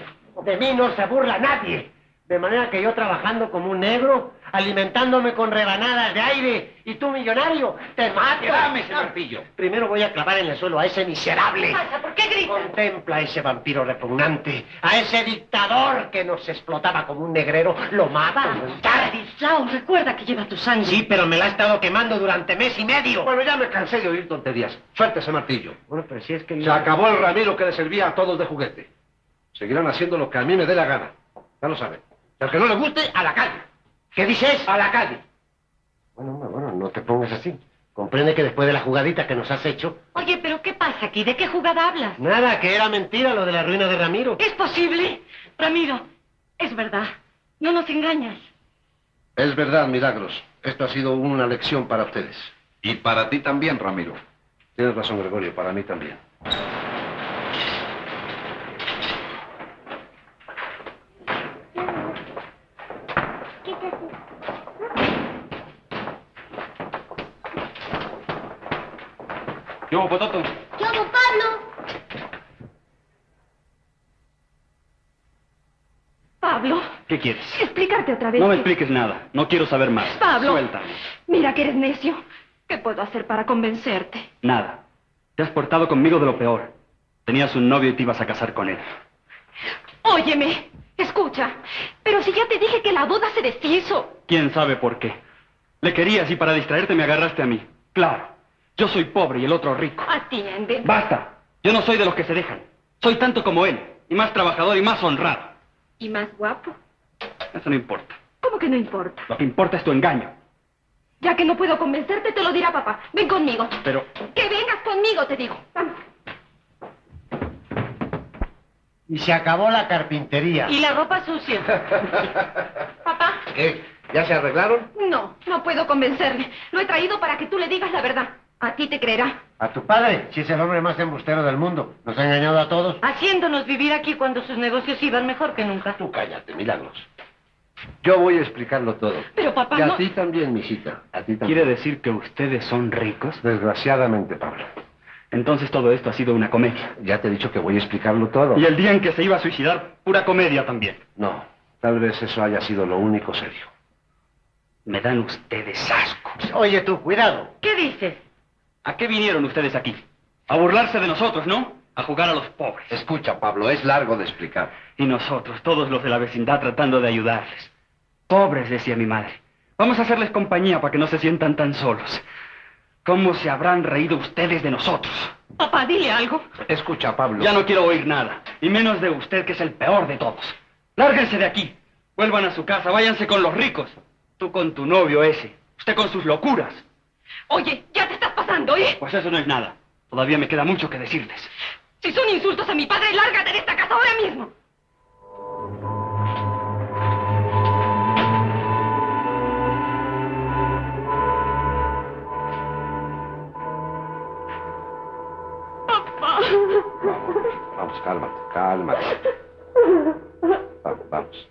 De mí no se burla nadie. De manera que yo trabajando como un negro, alimentándome con rebanadas de aire, y tú millonario, te mato. Dame ese martillo. Primero voy a clavar en el suelo a ese miserable. Pasa, ¿Por qué gritas? Contempla a ese vampiro repugnante, a ese dictador que nos explotaba como un negrero, lo mata. Ladislao, recuerda que lleva tu sangre. Sí, pero me la ha estado quemando durante mes y medio. Bueno, ya me cansé de oír tonterías. Suelta ese martillo. Bueno, pero si es que... Se acabó el Ramiro que le servía a todos de juguete. Seguirán haciendo lo que a mí me dé la gana. Ya lo saben. Al que no le guste, a la calle. ¿Qué dices? A la calle. Bueno, hombre, bueno, no te pongas así. Comprende que después de la jugadita que nos has hecho... Oye, pero ¿qué pasa aquí? ¿De qué jugada hablas? Nada, que era mentira lo de la ruina de Ramiro. ¿Es posible? Ramiro, es verdad. No nos engañas. Es verdad, Milagros. Esto ha sido una lección para ustedes. Y para ti también, Ramiro. Tienes razón, Gregorio. Para mí también. Yo, don Pablo. Pablo, ¿Qué quieres? explicarte otra vez. No me que- expliques nada. No quiero saber más. Pablo. Suéltame. Mira que eres necio. ¿Qué puedo hacer para convencerte? Nada. Te has portado conmigo de lo peor. Tenías un novio y te ibas a casar con él. Óyeme, escucha. Pero si ya te dije que la boda se deshizo. ¿Quién sabe por qué? Le querías y para distraerte me agarraste a mí. Claro. Yo soy pobre y el otro rico. Atiende. Basta. Yo no soy de los que se dejan. Soy tanto como él. Y más trabajador y más honrado. ¿Y más guapo? Eso no importa. ¿Cómo que no importa? Lo que importa es tu engaño. Ya que no puedo convencerte, te lo dirá papá. Ven conmigo. Pero Que vengas conmigo, te digo. Vamos. Y se acabó la carpintería. Y la ropa sucia. Papá, ¿Qué? ¿Ya se arreglaron? no, no puedo convencerle. Lo he traído para que tú le digas la verdad. A ti te creerá. A tu padre, si es el hombre más embustero del mundo. Nos ha engañado a todos. Haciéndonos vivir aquí cuando sus negocios iban mejor que nunca. Tú cállate, Milagros. Yo voy a explicarlo todo. Pero papá, Y a no... ti también, mijita. A ti también. ¿quiere decir que ustedes son ricos? Desgraciadamente, Pablo. Entonces todo esto ha sido una comedia. Ya te he dicho que voy a explicarlo todo. Y el día en que se iba a suicidar, pura comedia también. No, tal vez eso haya sido lo único serio. Me dan ustedes asco. Oye tú, cuidado. ¿Qué dices? ¿A qué vinieron ustedes aquí? A burlarse de nosotros, ¿no? A jugar a los pobres. Escucha, Pablo, es largo de explicar. Y nosotros, todos los de la vecindad, tratando de ayudarles. Pobres, decía mi madre. Vamos a hacerles compañía para que no se sientan tan solos. ¿Cómo se habrán reído ustedes de nosotros? Papá, dile algo. Escucha, Pablo. Ya no quiero oír nada. Y menos de usted, que es el peor de todos. Lárguense de aquí. Vuelvan a su casa, váyanse con los ricos. Tú con tu novio ese. Usted con sus locuras. Oye, ya te estás pasando, ¿eh? Pues eso no es nada. Todavía me queda mucho que decirles. Si son insultos a mi padre, lárgate de esta casa ahora mismo. Papá. Vamos, cálmate, cálmate. Vamos, vamos.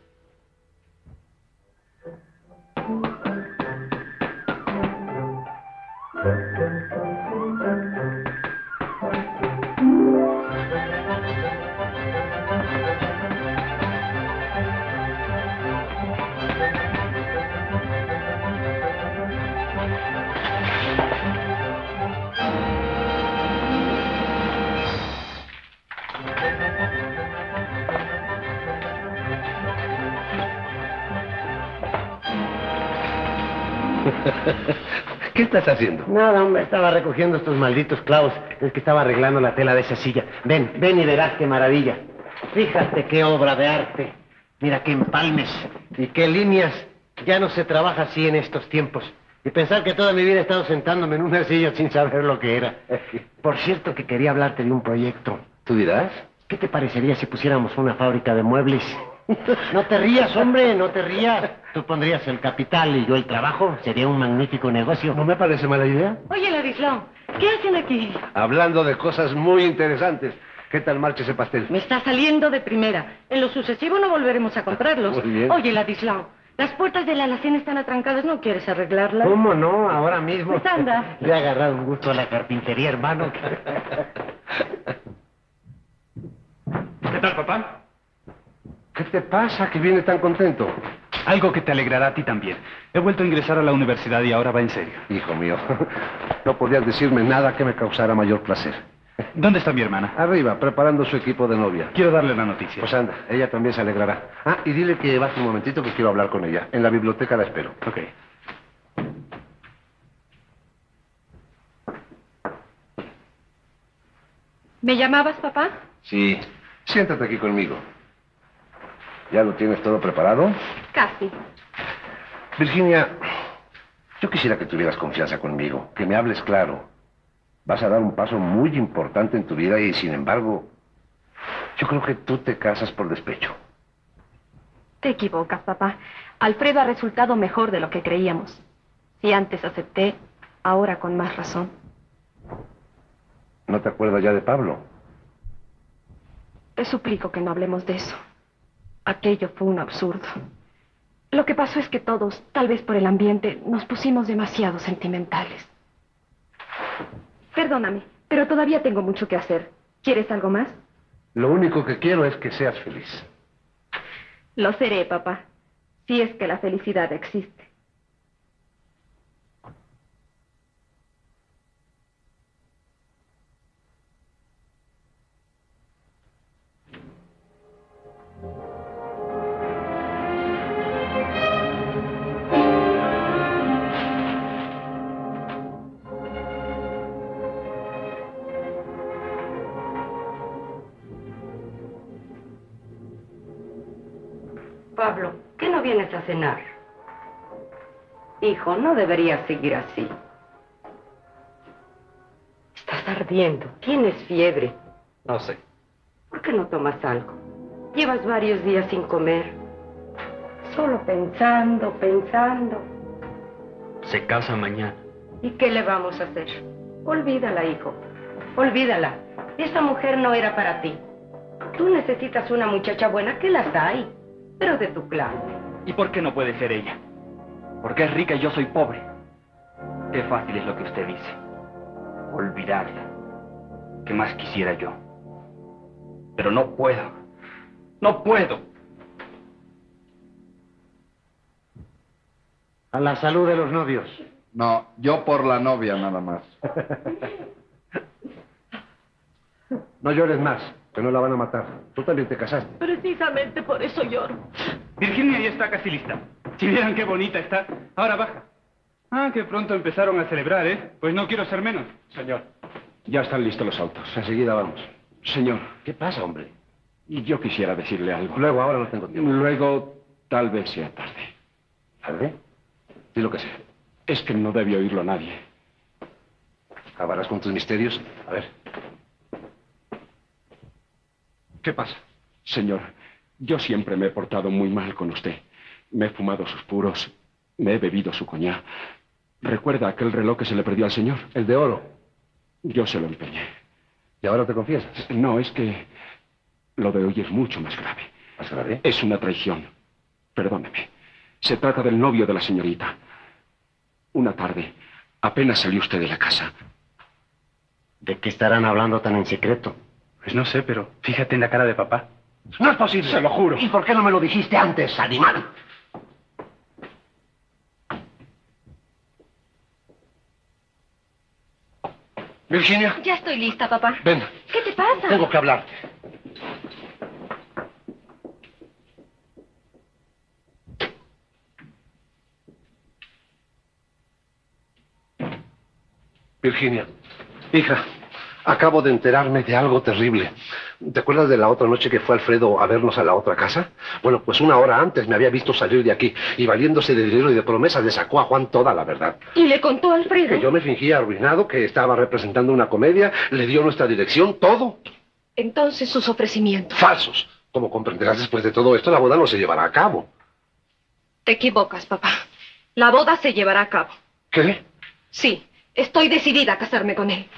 ¿Qué estás haciendo? Nada, hombre, estaba recogiendo estos malditos clavos. Es que estaba arreglando la tela de esa silla. Ven, ven y verás qué maravilla. Fíjate qué obra de arte. Mira qué empalmes y qué líneas. Ya no se trabaja así en estos tiempos. Y pensar que toda mi vida he estado sentándome en una silla sin saber lo que era. Por cierto que quería hablarte de un proyecto. ¿Tú dirás? ¿Qué te parecería si pusiéramos una fábrica de muebles? No te rías, hombre, no te rías. Tú pondrías el capital y yo el trabajo. Sería un magnífico negocio. No me parece mala idea. Oye, Ladislao, ¿qué hacen aquí? Hablando de cosas muy interesantes. ¿Qué tal marcha ese pastel? Me está saliendo de primera. En lo sucesivo no volveremos a comprarlos. Muy bien. Oye, Ladislao, las puertas de la alacena están atrancadas. ¿No quieres arreglarlas? ¿Cómo no? Ahora mismo. Pues anda. Le ha agarrado un gusto a la carpintería, hermano. ¿Qué tal, papá? ¿Qué te pasa que viene tan contento? Algo que te alegrará a ti también. He vuelto a ingresar a la universidad y ahora va en serio. Hijo mío, no podías decirme nada que me causara mayor placer. ¿Dónde está mi hermana? Arriba, preparando su equipo de novia. Quiero darle la noticia. Pues anda, ella también se alegrará. Ah, y dile que baje un momentito que quiero hablar con ella. En la biblioteca la espero. Ok. ¿Me llamabas, papá? Sí. Siéntate aquí conmigo. ¿Ya lo tienes todo preparado? Casi. Virginia, yo quisiera que tuvieras confianza conmigo, que me hables claro. Vas a dar un paso muy importante en tu vida y, sin embargo, yo creo que tú te casas por despecho. Te equivocas, papá. Alfredo ha resultado mejor de lo que creíamos. Si antes acepté, ahora con más razón. ¿No te acuerdas ya de Pablo? Te suplico que no hablemos de eso. Aquello fue un absurdo. Lo que pasó es que todos, tal vez por el ambiente, nos pusimos demasiado sentimentales. Perdóname, pero todavía tengo mucho que hacer. ¿Quieres algo más? Lo único que quiero es que seas feliz. Lo seré, papá. Si es que la felicidad existe. Pablo, ¿qué no vienes a cenar? Hijo, no deberías seguir así. Estás ardiendo, tienes fiebre. No sé. ¿Por qué no tomas algo? Llevas varios días sin comer. Solo pensando, pensando. Se casa mañana. ¿Y qué le vamos a hacer? Olvídala, hijo. Olvídala. Esa mujer no era para ti. Tú necesitas una muchacha buena que las hay, pero de tu clan. ¿Y por qué no puede ser ella? Porque es rica y yo soy pobre. Qué fácil es lo que usted dice. Olvidarla. ¿Qué más quisiera yo? Pero no puedo. No puedo. A la salud de los novios. No, yo por la novia nada más. No llores más, que no la van a matar. Tú también te casaste. Precisamente por eso lloro. Virginia ya está casi lista. Si vieran qué bonita está. Ahora baja. Ah, que pronto empezaron a celebrar, ¿eh? Pues no quiero ser menos. Señor, ya están listos los autos. Enseguida vamos. Señor, ¿Qué pasa, hombre? y yo quisiera decirle algo. Luego, ahora no tengo tiempo. Luego, tal vez sea tarde. ¿Tarde? Di lo que sea. Es que no debe oírlo nadie. ¿Acabarás con tus misterios? A ver. ¿Qué pasa? Señor, yo siempre me he portado muy mal con usted. Me he fumado sus puros, me he bebido su coñac. ¿Recuerda aquel reloj que se le perdió al señor? El de oro. Yo se lo empeñé. ¿Y ahora te confiesas? No, es que lo de hoy es mucho más grave. ¿Más grave? Es una traición. Perdóneme. Se trata del novio de la señorita. Una tarde, apenas salió usted de la casa. ¿De qué estarán hablando tan en secreto? Pues no sé, pero fíjate en la cara de papá. No es posible. Se lo juro. ¿Y por qué no me lo dijiste antes, animal? Virginia, Ya estoy lista, papá. ven. ¿Qué te pasa? Tengo que hablarte. Virginia, hija, acabo de enterarme de algo terrible. ¿Te acuerdas de la otra noche que fue Alfredo a vernos a la otra casa? Bueno, pues una hora antes me había visto salir de aquí y valiéndose de dinero y de promesas le sacó a Juan toda la verdad. ¿Y le contó a Alfredo? Que yo me fingía arruinado, que estaba representando una comedia, le dio nuestra dirección, todo. Entonces sus ofrecimientos. Falsos. Como comprenderás después de todo esto, la boda no se llevará a cabo. Te equivocas, papá. La boda se llevará a cabo. ¿Qué? Sí, estoy decidida a casarme con él.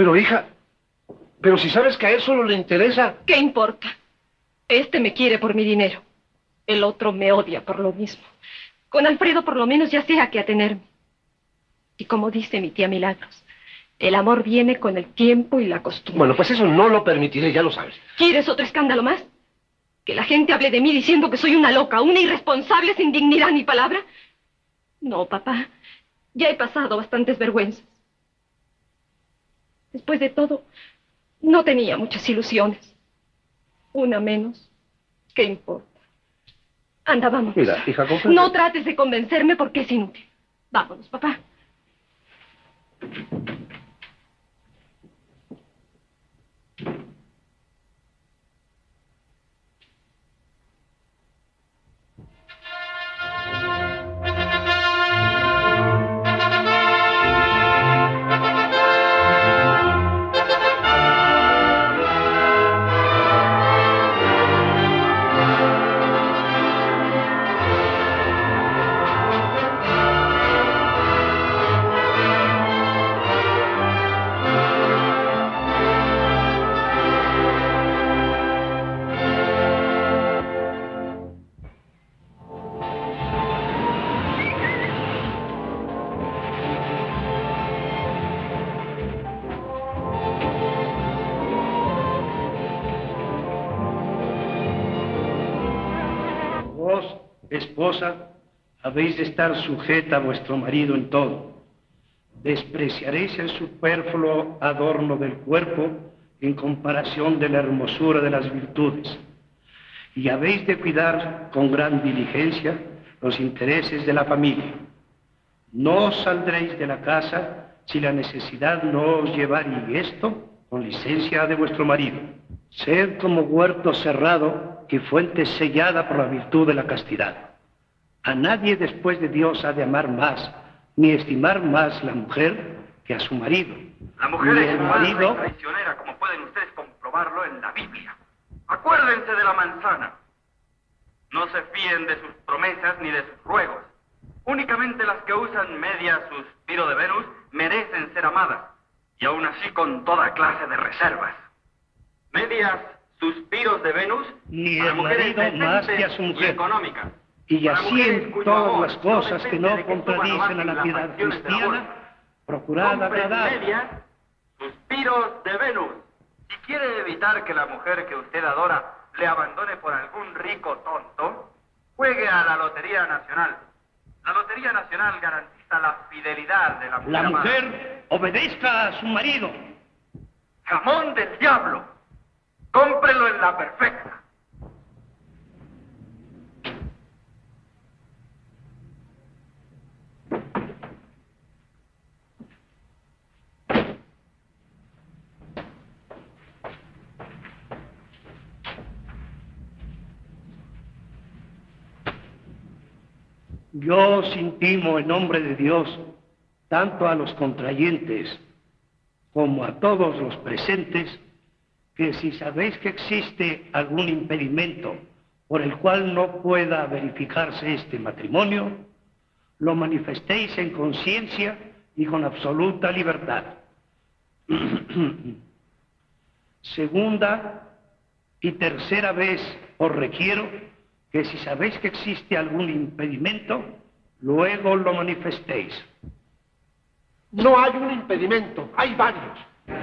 Pero hija, pero si sabes que a él solo le interesa... ¿Qué importa? Este me quiere por mi dinero. El otro me odia por lo mismo. Con Alfredo por lo menos ya sé a qué atenerme. Y como dice mi tía Milagros, el amor viene con el tiempo y la costumbre. Bueno, pues eso no lo permitiré, ya lo sabes. ¿Quieres otro escándalo más? ¿Que la gente hable de mí diciendo que soy una loca, una irresponsable sin dignidad ni palabra? No, papá. Ya he pasado bastantes vergüenzas. Después de todo, no tenía muchas ilusiones. Una menos. ¿Qué importa? Anda, vamos. Mira, hija, comprende. No trates de convencerme porque es inútil. Vámonos, papá. Habéis de estar sujeta a vuestro marido en todo. Despreciaréis el superfluo adorno del cuerpo en comparación de la hermosura de las virtudes. Y habéis de cuidar con gran diligencia los intereses de la familia. No saldréis de la casa si la necesidad no os llevare y esto con licencia de vuestro marido. Sed como huerto cerrado y fuente sellada por la virtud de la castidad. A nadie después de Dios ha de amar más ni estimar más la mujer que a su marido. La mujer Ni es el marido y traicionera, como pueden ustedes comprobarlo en la Biblia. Acuérdense de la manzana. No se fíen de sus promesas ni de sus ruegos. Únicamente las que usan media suspiro de Venus merecen ser amadas, y aún así con toda clase de reservas. Medias suspiros de Venus Ni el mujeres más que a su y mujer. económicas. Y así en todas las cosas que no contradicen a la piedad cristiana, procurad agradar. suspiros de Venus. Si quiere evitar que la mujer que usted adora le abandone por algún rico tonto, juegue a la Lotería Nacional. La Lotería Nacional garantiza la fidelidad de la mujer. La amada. mujer obedezca a su marido. Jamón del diablo. Cómprelo en la perfecta. Yo intimo en nombre de Dios, tanto a los contrayentes como a todos los presentes, que si sabéis que existe algún impedimento por el cual no pueda verificarse este matrimonio, lo manifestéis en conciencia y con absoluta libertad. Segunda y tercera vez os requiero que si sabéis que existe algún impedimento, luego lo manifestéis. No hay un impedimento, hay varios.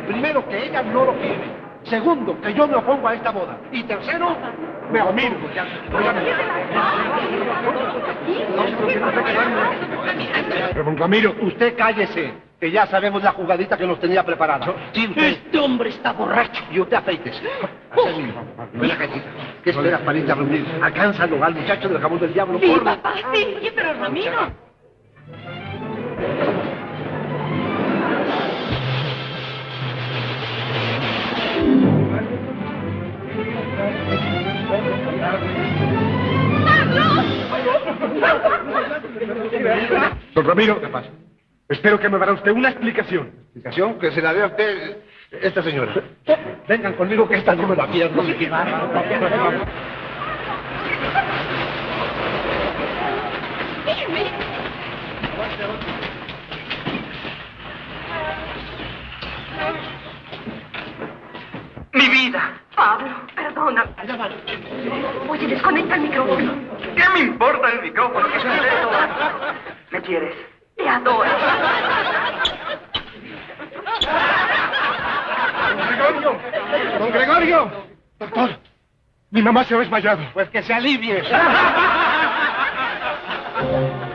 Primero, que ella no lo quiere. Segundo, que yo me opongo a esta boda. Y tercero, me. Pero, don Ramiro, Usted cállese, que ya sabemos la jugadita que nos tenía preparada. Sí, usted. Este hombre está borracho. Y usted afeites. Ven acá, chica. ¿Qué esperas para irte a reunir? Alcánzalo al muchacho del jamón del diablo. Sí, corre. papá, sí, pero Ramiro. don Ramiro, ¿qué pasa? Espero que me dará usted una explicación. ¿Explicación? Que se la dé a usted esta señora. Vengan conmigo que esta no me la pierdo. Mi vida. Pablo, perdona. Oye, desconecta el micrófono. ¿Qué me importa el micrófono todo? ¿Me quieres? Te adoro. ¡Don Gregorio! ¡Don Gregorio! Doctor, mi mamá se ha desmayado. Pues que se alivie.